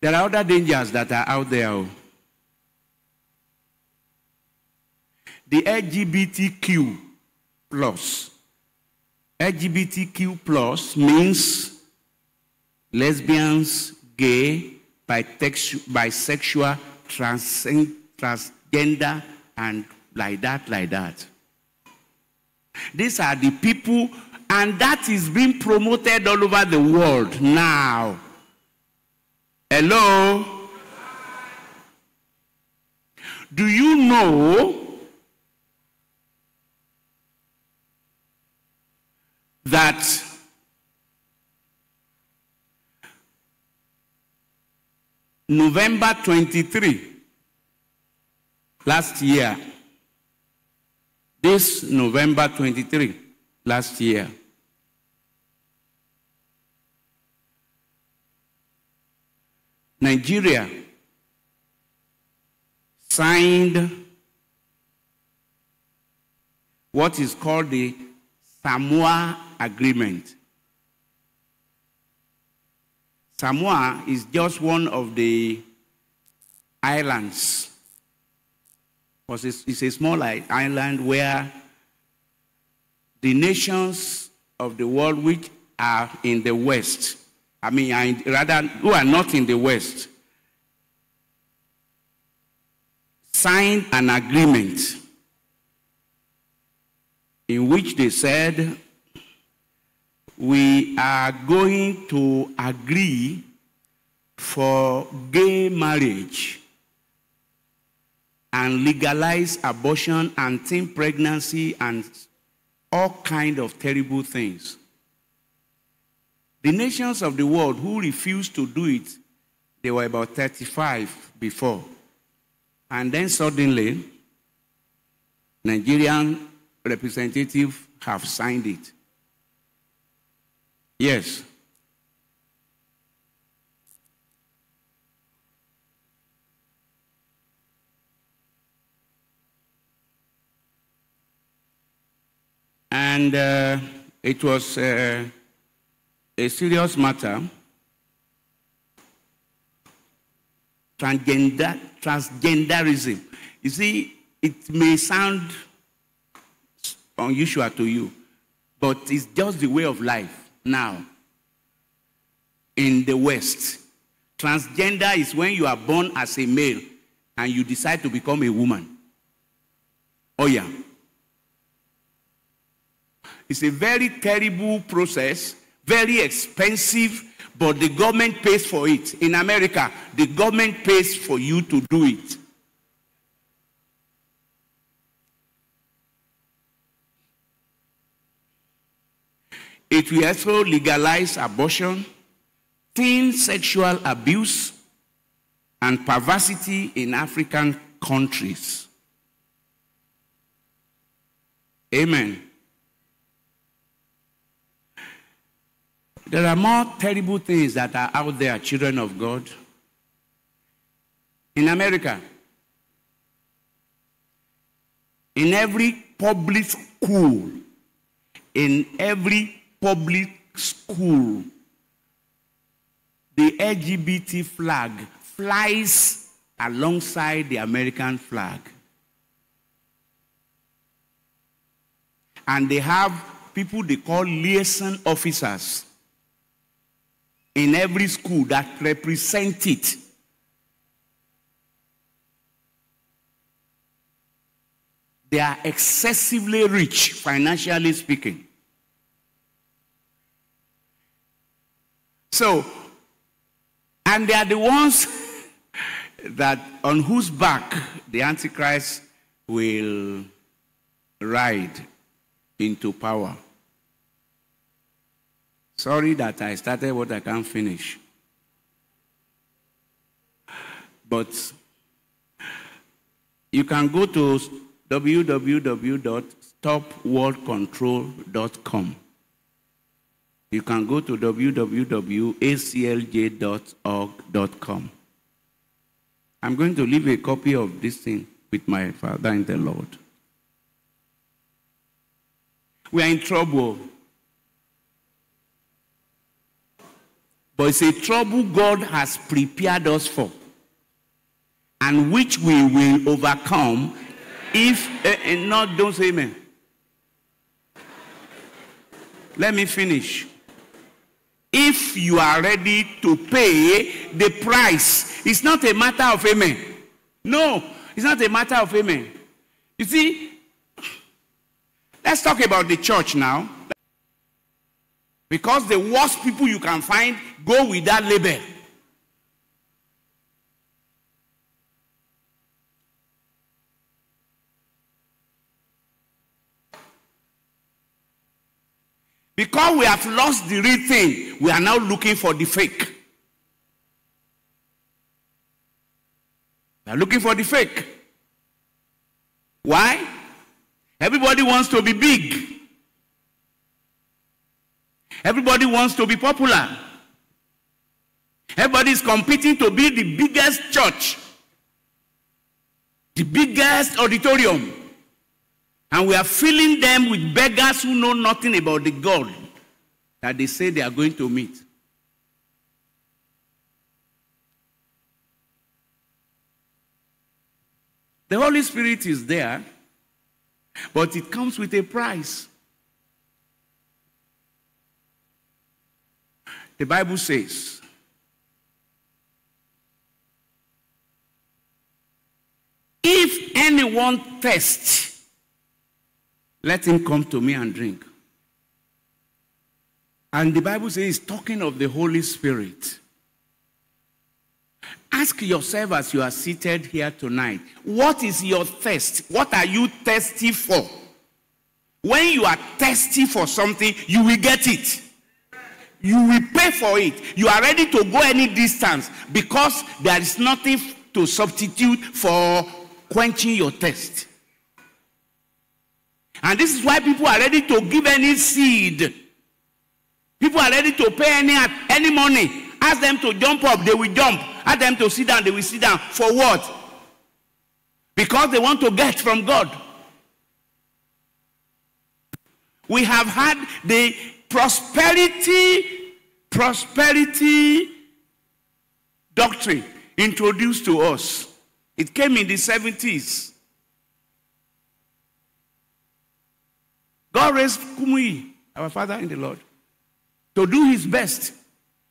[SPEAKER 1] There are other dangers that are out there. oh. The LGBTQ plus. LGBTQ plus means lesbians, gay, bisexual, transcend- transgender, and like that, like that. These are the people, and that is being promoted all over the world now. Hello? Do you know that November 23 last year, this November 23 last year, Nigeria signed what is called the Samoa Agreement. Samoa is just one of the islands. Because it's, it's a small island where the nations of the world which are in the West, I mean, rather, who are not in the West, signed an agreement in which they said, we are going to agree for gay marriage and legalize abortion and teen pregnancy and all kind of terrible things. The nations of the world who refused to do it, they were about 35 before. And then suddenly, Nigerian representatives have signed it. Yes. And uh, it was uh, a serious matter. Transgender, transgenderism. You see, it may sound unusual to you, but it's just the way of life now in the West. Transgender is when you are born as a male and you decide to become a woman. Oh, yeah. It's a very terrible process, very expensive, but the government pays for it. In America, the government pays for you to do it. It will also legalize abortion, teen sexual abuse, and perversity in African countries. Amen. There are more terrible things that are out there, children of God. In America, in every public school, in every public school, the LGBT flag flies alongside the American flag. And they have people they call liaison officers in every school that represent it. They are excessively rich, financially speaking. So, and they are the ones [LAUGHS] that on whose back the Antichrist will ride into power. Sorry that I started what I can't finish. But you can go to www.stopworldcontrol.com. You can go to www.aclj.org.com. I'm going to leave a copy of this thing with my father in the Lord. We are in trouble. But it's a trouble God has prepared us for, and which we will overcome if uh, not. Don't say amen. Let me finish. If you are ready to pay the price, it's not a matter of amen. No, it's not a matter of amen. You see, let's talk about the church now. Because the worst people you can find go with that label. Because we have lost the real thing, we are now looking for the fake. We are looking for the fake. Why? Everybody wants to be big. Everybody wants to be popular. Everybody is competing to be the biggest church, the biggest auditorium. And we are filling them with beggars who know nothing about the God that they say they are going to meet. The Holy Spirit is there, but it comes with a price. The Bible says, if anyone thirsts, let him come to me and drink. And the Bible says, talking of the Holy Spirit. Ask yourself as you are seated here tonight, what is your thirst? What are you thirsty for? When you are thirsty for something, you will get it. You will pay for it. You are ready to go any distance because there is nothing to substitute for quenching your thirst. And this is why people are ready to give any seed. People are ready to pay any, any money. Ask them to jump up, they will jump. Ask them to sit down, they will sit down. For what? Because they want to get from God. We have had the prosperity, prosperity doctrine introduced to us. It came in the 70s. God raised Kumuyi, our father in the Lord, to do his best.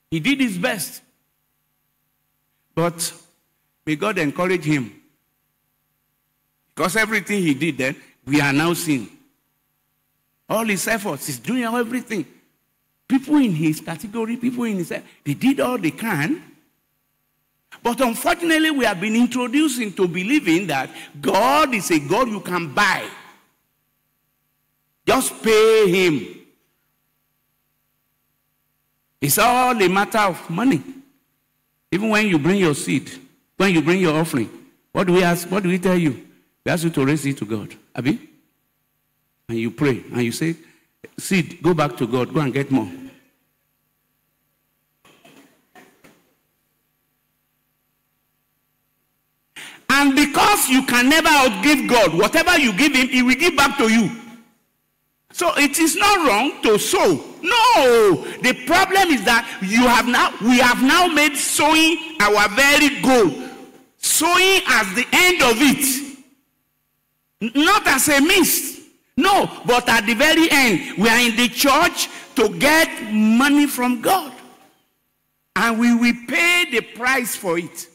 [SPEAKER 1] He did his best. But may God encourage him. Because everything he did then, we are now seeing. All his efforts, he's doing everything. People in his category, people in his, they did all they can. But unfortunately, we have been introduced into believing that God is a God you can buy. Just pay him. It's all a matter of money. Even when you bring your seed, when you bring your offering, what do we ask? What do we tell you? We ask you to raise it to God. Abi? And you pray and you say, Seed, go back to God, go and get more. And because you can never outgive God, whatever you give Him, He will give back to you. So it is not wrong to sow. No, the problem is that you have now we have now made sowing our very goal. Sowing as the end of it. Not as a means. No, but at the very end, we are in the church to get money from God. And we will pay the price for it.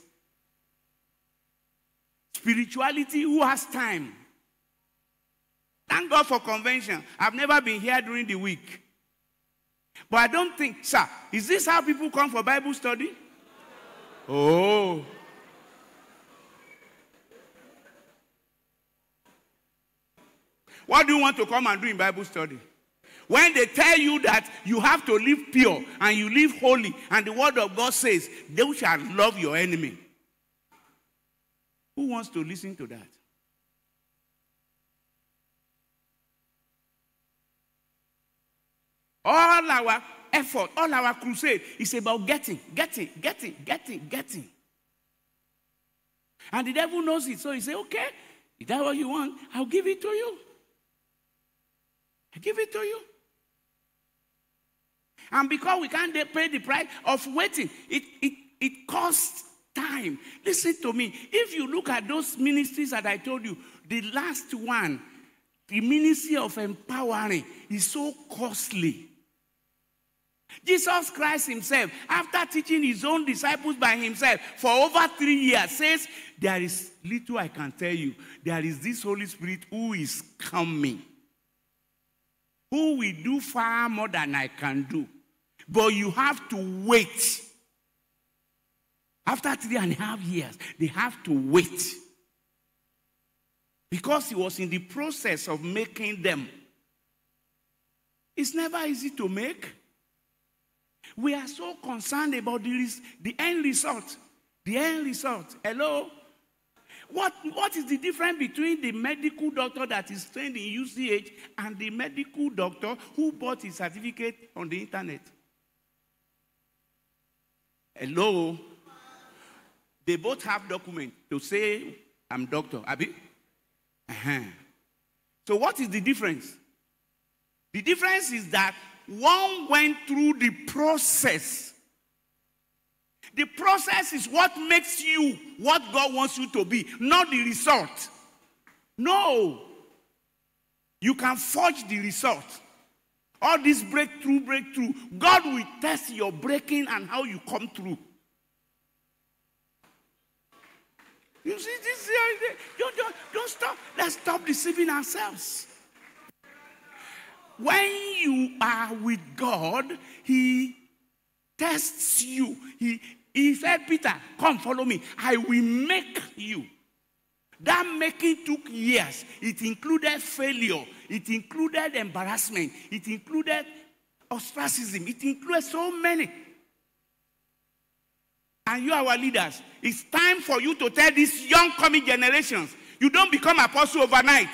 [SPEAKER 1] Spirituality, who has time? Thank God for convention. I've never been here during the week. But I don't think, sir, is this how people come for Bible study? Oh. What do you want to come and do in Bible study? When they tell you that you have to live pure and you live holy, and the word of God says, they shall love your enemy. Who wants to listen to that? All our effort, all our crusade is about getting, getting, getting, getting, getting. And the devil knows it. So he says, okay, is that what you want? I'll give it to you. I give it to you. And because we can't pay the price of waiting, it, it, it costs time. Listen to me. If you look at those ministries that I told you, the last one, the ministry of empowering, is so costly. Jesus Christ himself, after teaching his own disciples by himself for over three years, says, There is little I can tell you. There is this Holy Spirit who is coming, who will do far more than I can do. But you have to wait. After three and a half years, they have to wait. Because he was in the process of making them. It's never easy to make. We are so concerned about the, the end result. The end result. Hello? What, what is the difference between the medical doctor that is trained in UCH and the medical doctor who bought his certificate on the internet? Hello? They both have document to say, I'm doctor. Abi? Uh-huh. So what is the difference? The difference is that one went through the process. The process is what makes you what God wants you to be, not the result. No. You can forge the result. All this breakthrough, breakthrough. God will test your breaking and how you come through. You see, this don't, don't, don't stop. Let's stop deceiving ourselves. When you are with God, He tests you. He, he said, Peter, come follow me. I will make you. That making took years. It included failure. It included embarrassment. It included ostracism. It included so many. And you, our leaders, it's time for you to tell these young coming generations you don't become apostle overnight.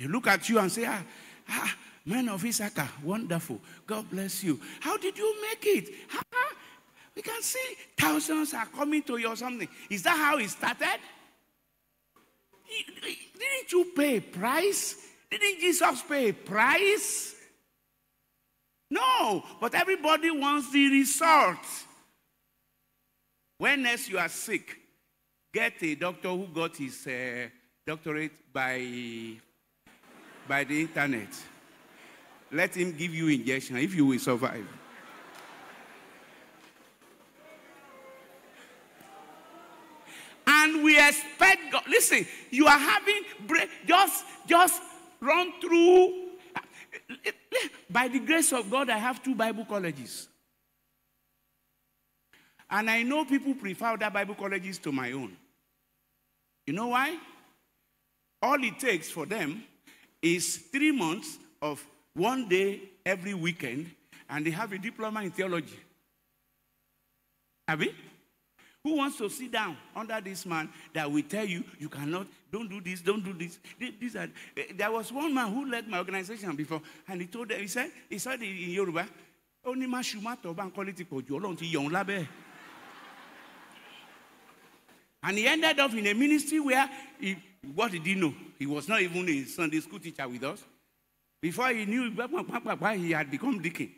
[SPEAKER 1] They look at you and say, ah, ah, man of Issachar, wonderful. God bless you. How did you make it? We can see thousands are coming to you or something. Is that how it started? Didn't you pay a price? Didn't Jesus pay a price? No, but everybody wants the result. When next you are sick, get a doctor who got his uh, doctorate by by the internet. Let him give you injection if you will survive. And we expect God. Listen, you are having. Just, just run through. By the grace of God, I have two Bible colleges. And I know people prefer other Bible colleges to my own. You know why? All it takes for them is three months of one day every weekend, and they have a diploma in theology. You? Who wants to sit down under this man that will tell you, you cannot, don't do this, don't do this. These are, eh, there was one man who led my organization before, and he told them, he said, he said in Yoruba, only ma ṣùmá tọ̀ bá ń kọ́lé ti And he ended up in a ministry where he, what did he know? He was not even a Sunday school teacher with us. Before he knew, why he had become deacon.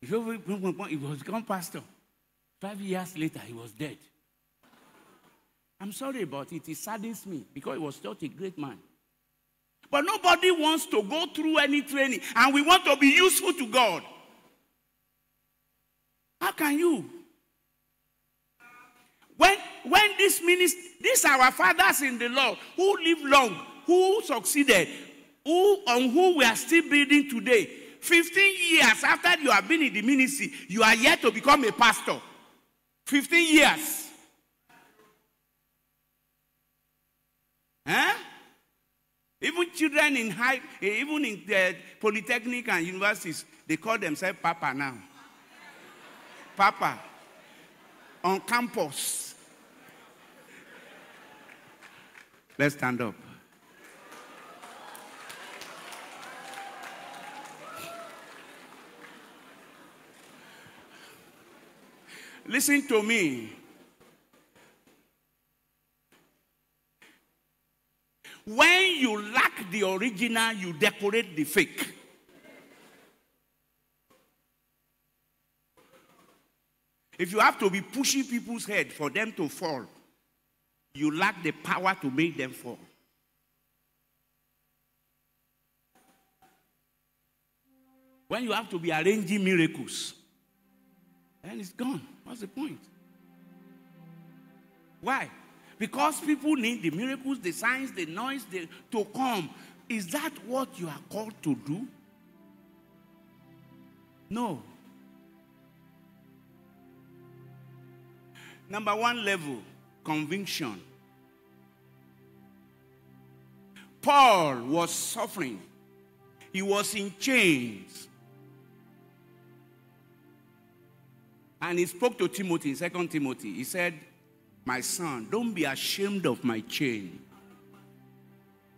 [SPEAKER 1] He was become pastor. Five years later, he was dead. I'm sorry about it. It saddens me because he was such a great man. But nobody wants to go through any training, and we want to be useful to God. How can you? When, when this ministry, these our fathers in the Lord who live long, who succeeded, who on who we are still building today. 15 years after you have been in the ministry, you are yet to become a pastor. 15 years. Huh? Even children in high, eh, even in the polytechnic and universities, they call themselves Papa now. Papa. On campus. Let's stand up. Listen to me. When you lack the original, you decorate the fake. If you have to be pushing people's head for them to fall, you lack the power to make them fall. When you have to be arranging miracles, then it's gone. What's the point? Why? Because people need the miracles, the signs, the noise the, to come. Is that what you are called to do? No. Number one level conviction. Paul was suffering, he was in chains. And he spoke to Timothy in 2 Timothy. He said, My son, don't be ashamed of my chain.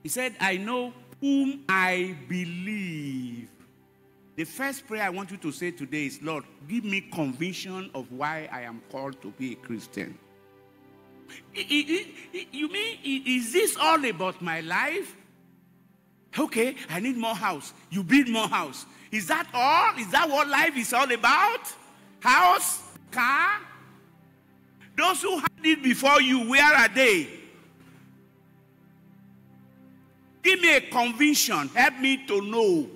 [SPEAKER 1] He said, I know whom I believe. The first prayer I want you to say today is, Lord, give me conviction of why I am called to be a Christian. You mean, is this all about my life? Okay, I need more house. You build more house. Is that all? Is that what life is all about? House, car? Those who had it before you, where are they? Give me a conviction. Help me to know.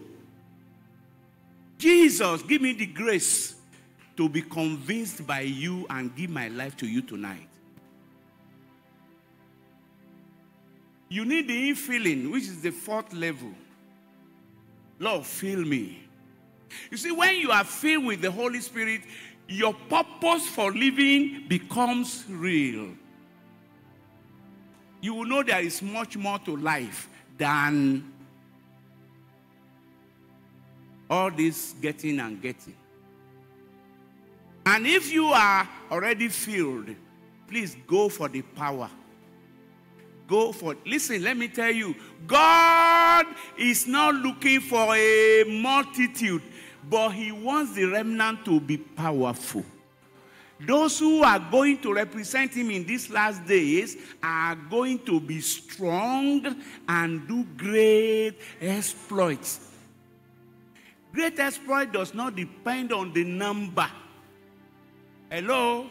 [SPEAKER 1] Jesus, give me the grace to be convinced by you and give my life to you tonight. You need the infilling, which is the fourth level. Lord, fill me. You see, when you are filled with the Holy Spirit, your purpose for living becomes real. You will know there is much more to life than all this getting and getting. And if you are already filled, please go for the power. Go for Listen, let me tell you, God is not looking for a multitude, but He wants the remnant to be powerful. Those who are going to represent him in these last days are going to be strong and do great exploits. Great exploit does not depend on the number. Hello?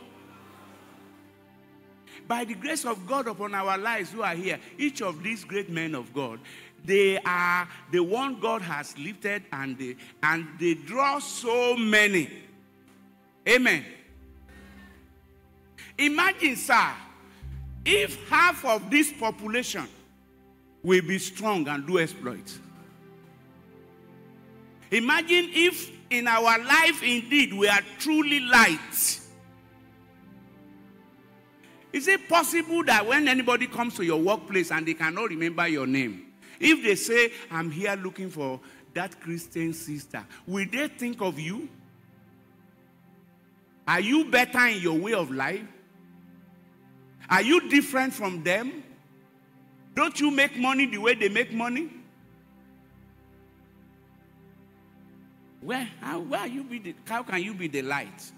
[SPEAKER 1] By the grace of God upon our lives who are here, each of these great men of God, they are the one God has lifted and they, and they draw so many. Amen. Imagine, sir, if half of this population will be strong and do exploits. Imagine if in our life indeed we are truly light. Is it possible that when anybody comes to your workplace and they cannot remember your name, if they say, I'm here looking for that Christian sister, will they think of you? Are you better in your way of life? Are you different from them? Don't you make money the way they make money? Where, how, where you be the, how can you be the light?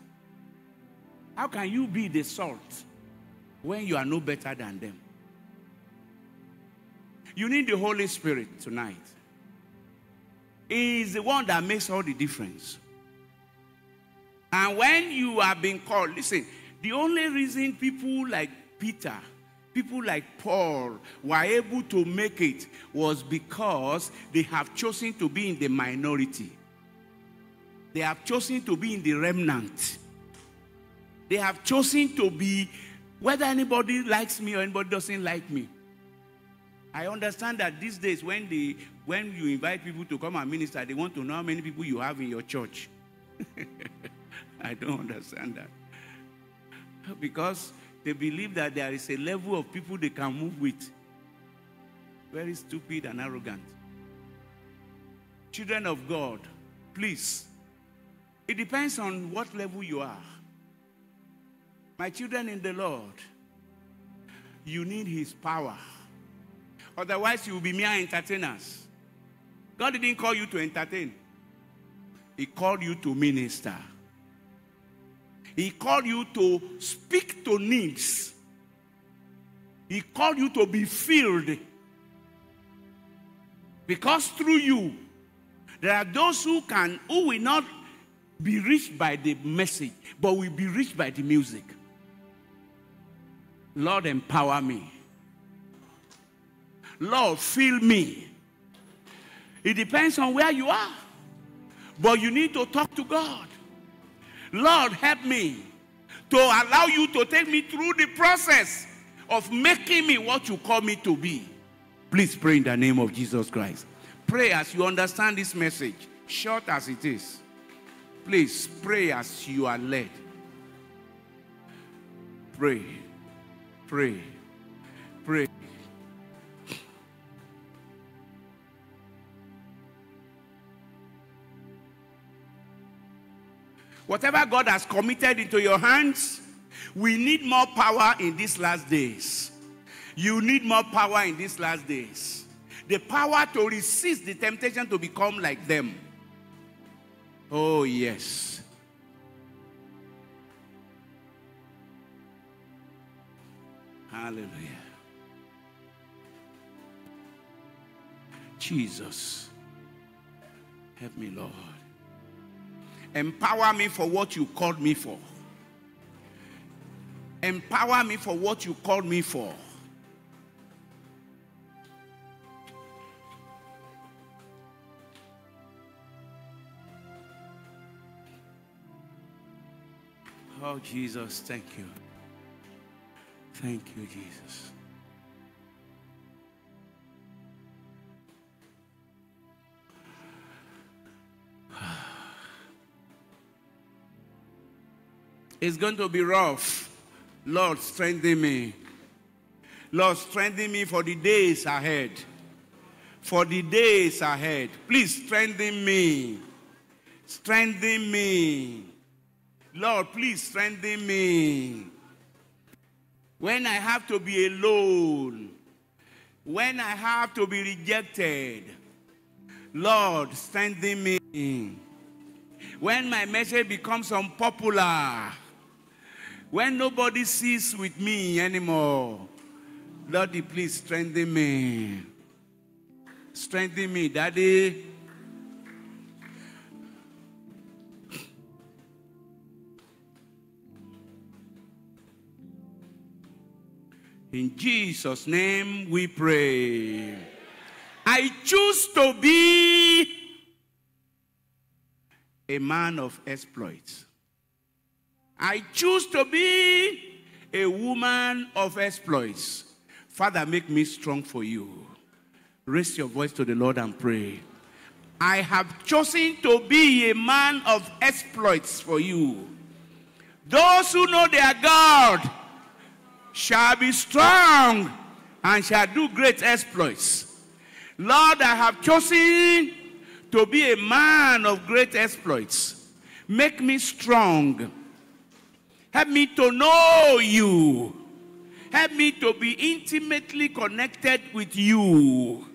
[SPEAKER 1] How can you be the salt when you are no better than them? You need the Holy Spirit tonight. He is the one that makes all the difference. And when you are being called, listen, the only reason people like Peter, people like Paul were able to make it was because they have chosen to be in the minority. They have chosen to be in the remnant. They have chosen to be, whether anybody likes me or anybody doesn't like me. I understand that these days, when, they, when you invite people to come and minister, they want to know how many people you have in your church. [LAUGHS] I don't understand that. Because they believe that there is a level of people they can move with. Very stupid and arrogant. Children of God, please it depends on what level you are. My children in the Lord, you need His power. Otherwise, you will be mere entertainers. God didn't call you to entertain, He called you to minister. He called you to speak to needs. He called you to be filled. Because through you, there are those who can, who will not be reached by the message, but will be reached by the music. Lord, empower me. Lord, fill me. It depends on where you are. But you need to talk to God. Lord, help me to allow you to take me through the process of making me what you call me to be. Please pray in the name of Jesus Christ. Pray as you understand this message, short as it is. Please pray as you are led. Pray, pray, pray. Whatever God has committed into your hands, we need more power in these last days. You need more power in these last days. The power to resist the temptation to become like them. Oh, yes. Hallelujah. Jesus, help me, Lord. Empower me for what you called me for. Empower me for what you called me for. Oh, Jesus, thank you. Thank you, Jesus. [SIGHS] It's going to be rough. Lord, strengthen me. Lord, strengthen me for the days ahead. For the days ahead. Please strengthen me. Strengthen me. Lord, please strengthen me. When I have to be alone, when I have to be rejected, Lord, strengthen me. When my message becomes unpopular, when nobody sees with me anymore, Lord, please strengthen me. Strengthen me, Daddy. In Jesus' name we pray. I choose to be a man of exploits. I choose to be a woman of exploits. Father, make me strong for you. Raise your voice to the Lord and pray. I have chosen to be a man of exploits for you. Those who know their God shall be strong and shall do great exploits. Lord, I have chosen to be a man of great exploits. Make me strong Help me to know you. Help me to be intimately connected with you.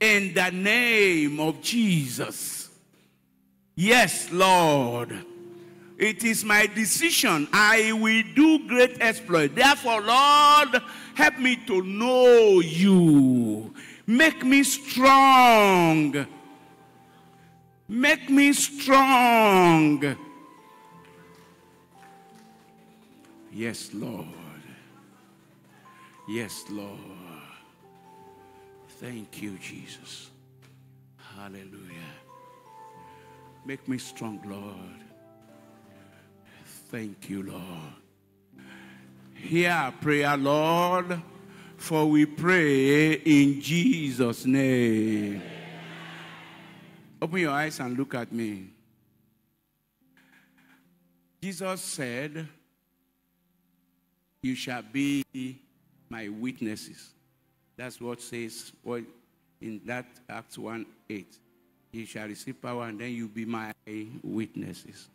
[SPEAKER 1] In the name of Jesus. Yes, Lord. It is my decision. I will do great exploit. Therefore, Lord, help me to know you. Make me strong. Make me strong Yes, Lord. Yes, Lord. Thank you, Jesus. Hallelujah. Make me strong, Lord. Thank you, Lord. Hear our prayer, Lord, for we pray in Jesus' name. Open your eyes and look at me. Jesus said, you shall be my witnesses. That's what says what in that Acts 1 8. You shall receive power and then you'll be my witnesses.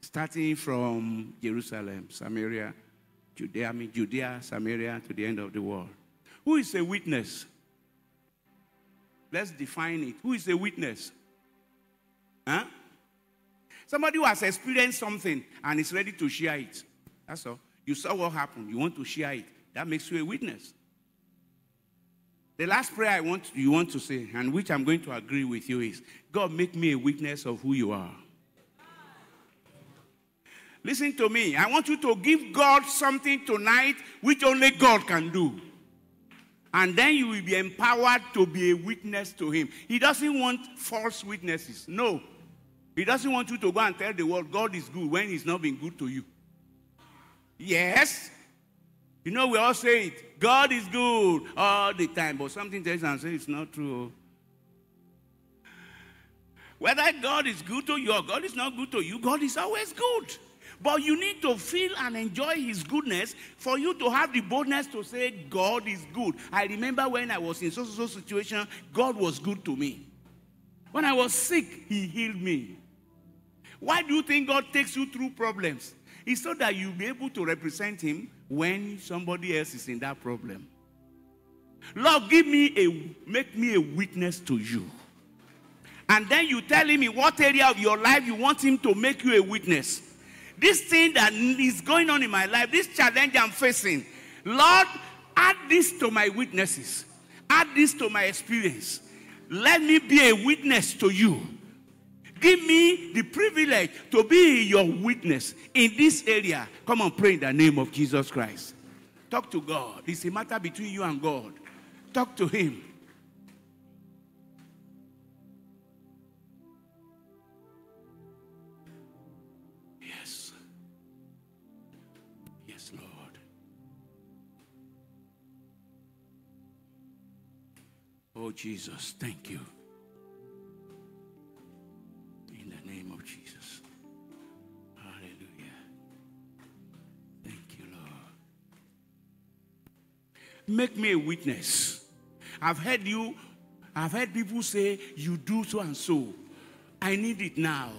[SPEAKER 1] Starting from Jerusalem, Samaria, Judea, I mean Judea, Samaria to the end of the world. Who is a witness? Let's define it. Who is a witness? Huh? Somebody who has experienced something and is ready to share it. That's all. You saw what happened. You want to share it. That makes you a witness. The last prayer I want you want to say, and which I'm going to agree with you, is God, make me a witness of who you are. Listen to me. I want you to give God something tonight which only God can do. And then you will be empowered to be a witness to Him. He doesn't want false witnesses. No. He doesn't want you to go and tell the world God is good when He's not been good to you. Yes. You know, we all say it. God is good all the time, but something tells us and say it's not true. Whether God is good to you or God is not good to you, God is always good. But you need to feel and enjoy His goodness for you to have the boldness to say, God is good. I remember when I was in such so situation, God was good to me. When I was sick, He healed me. Why do you think God takes you through problems? It's so that you'll be able to represent Him when somebody else is in that problem. Lord, give me a, make me a witness to you. And then you tell him in what area of your life you want him to make you a witness. This thing that is going on in my life, this challenge I'm facing, Lord, add this to my witnesses. Add this to my experience. Let me be a witness to you. Give me the privilege to be your witness in this area. Come on, pray in the name of Jesus Christ. Talk to God. It's a matter between you and God. Talk to Him. Oh, Jesus, thank you. In the name of Jesus. Hallelujah. Thank you, Lord. Make me a witness. I've heard you, I've heard people say, you do so and so. I need it now.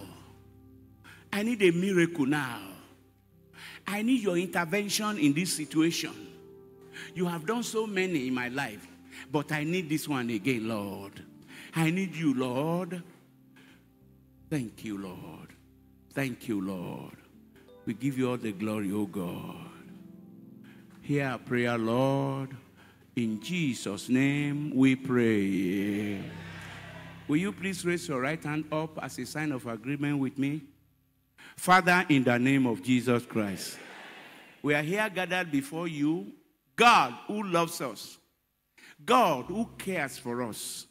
[SPEAKER 1] I need a miracle now. I need your intervention in this situation. You have done so many in my life, but I need this one again, Lord. I need you, Lord. Thank you, Lord. Thank you, Lord. We give you all the glory, oh God. Hear our prayer, Lord. In Jesus' name we pray. Will you please raise your right hand up as a sign of agreement with me? Father, in the name of Jesus Christ, we are here gathered before you, God who loves us, God who cares for us.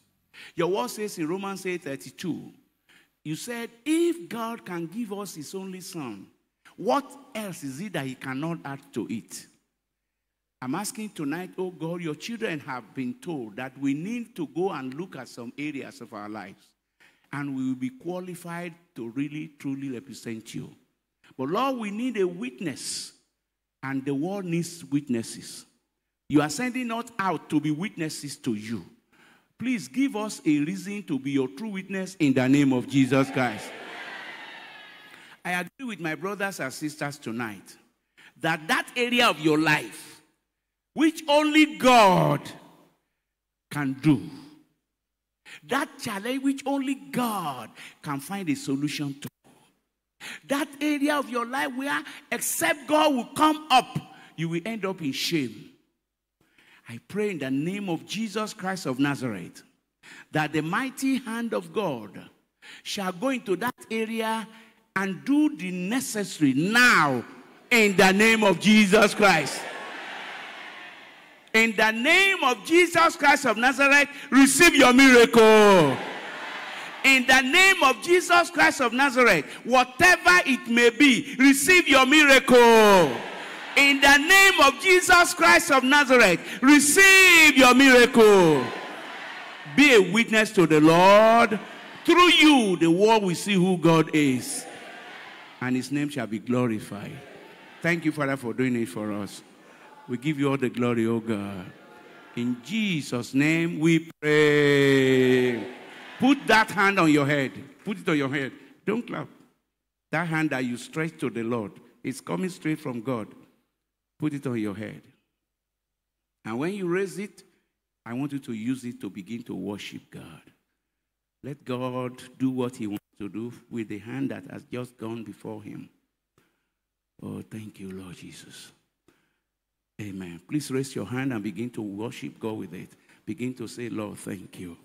[SPEAKER 1] Your word says in Romans 8 32, you said, if God can give us his only son, what else is it that he cannot add to it? I'm asking tonight, oh God, your children have been told that we need to go and look at some areas of our lives and we will be qualified to really, truly represent you. But Lord, we need a witness, and the world needs witnesses. You are sending us out to be witnesses to you. Please give us a reason to be your true witness in the name of Jesus Christ. I agree with my brothers and sisters tonight that that area of your life, which only God can do, that challenge which only God can find a solution to. That area of your life where, except God will come up, you will end up in shame. I pray in the name of Jesus Christ of Nazareth that the mighty hand of God shall go into that area and do the necessary now in the name of Jesus Christ. In the name of Jesus Christ of Nazareth, receive your miracle. In the name of Jesus Christ of Nazareth, whatever it may be, receive your miracle. In the name of Jesus Christ of Nazareth, receive your miracle. Be a witness to the Lord. Through you, the world will see who God is. And his name shall be glorified. Thank you, Father, for doing it for us. We give you all the glory, oh God. In Jesus' name we pray. Put that hand on your head. Put it on your head. Don't clap. That hand that you stretch to the Lord is coming straight from God. Put it on your head. And when you raise it, I want you to use it to begin to worship God. Let God do what He wants to do with the hand that has just gone before Him. Oh, thank you, Lord Jesus. Amen. Please raise your hand and begin to worship God with it. Begin to say, Lord, thank you.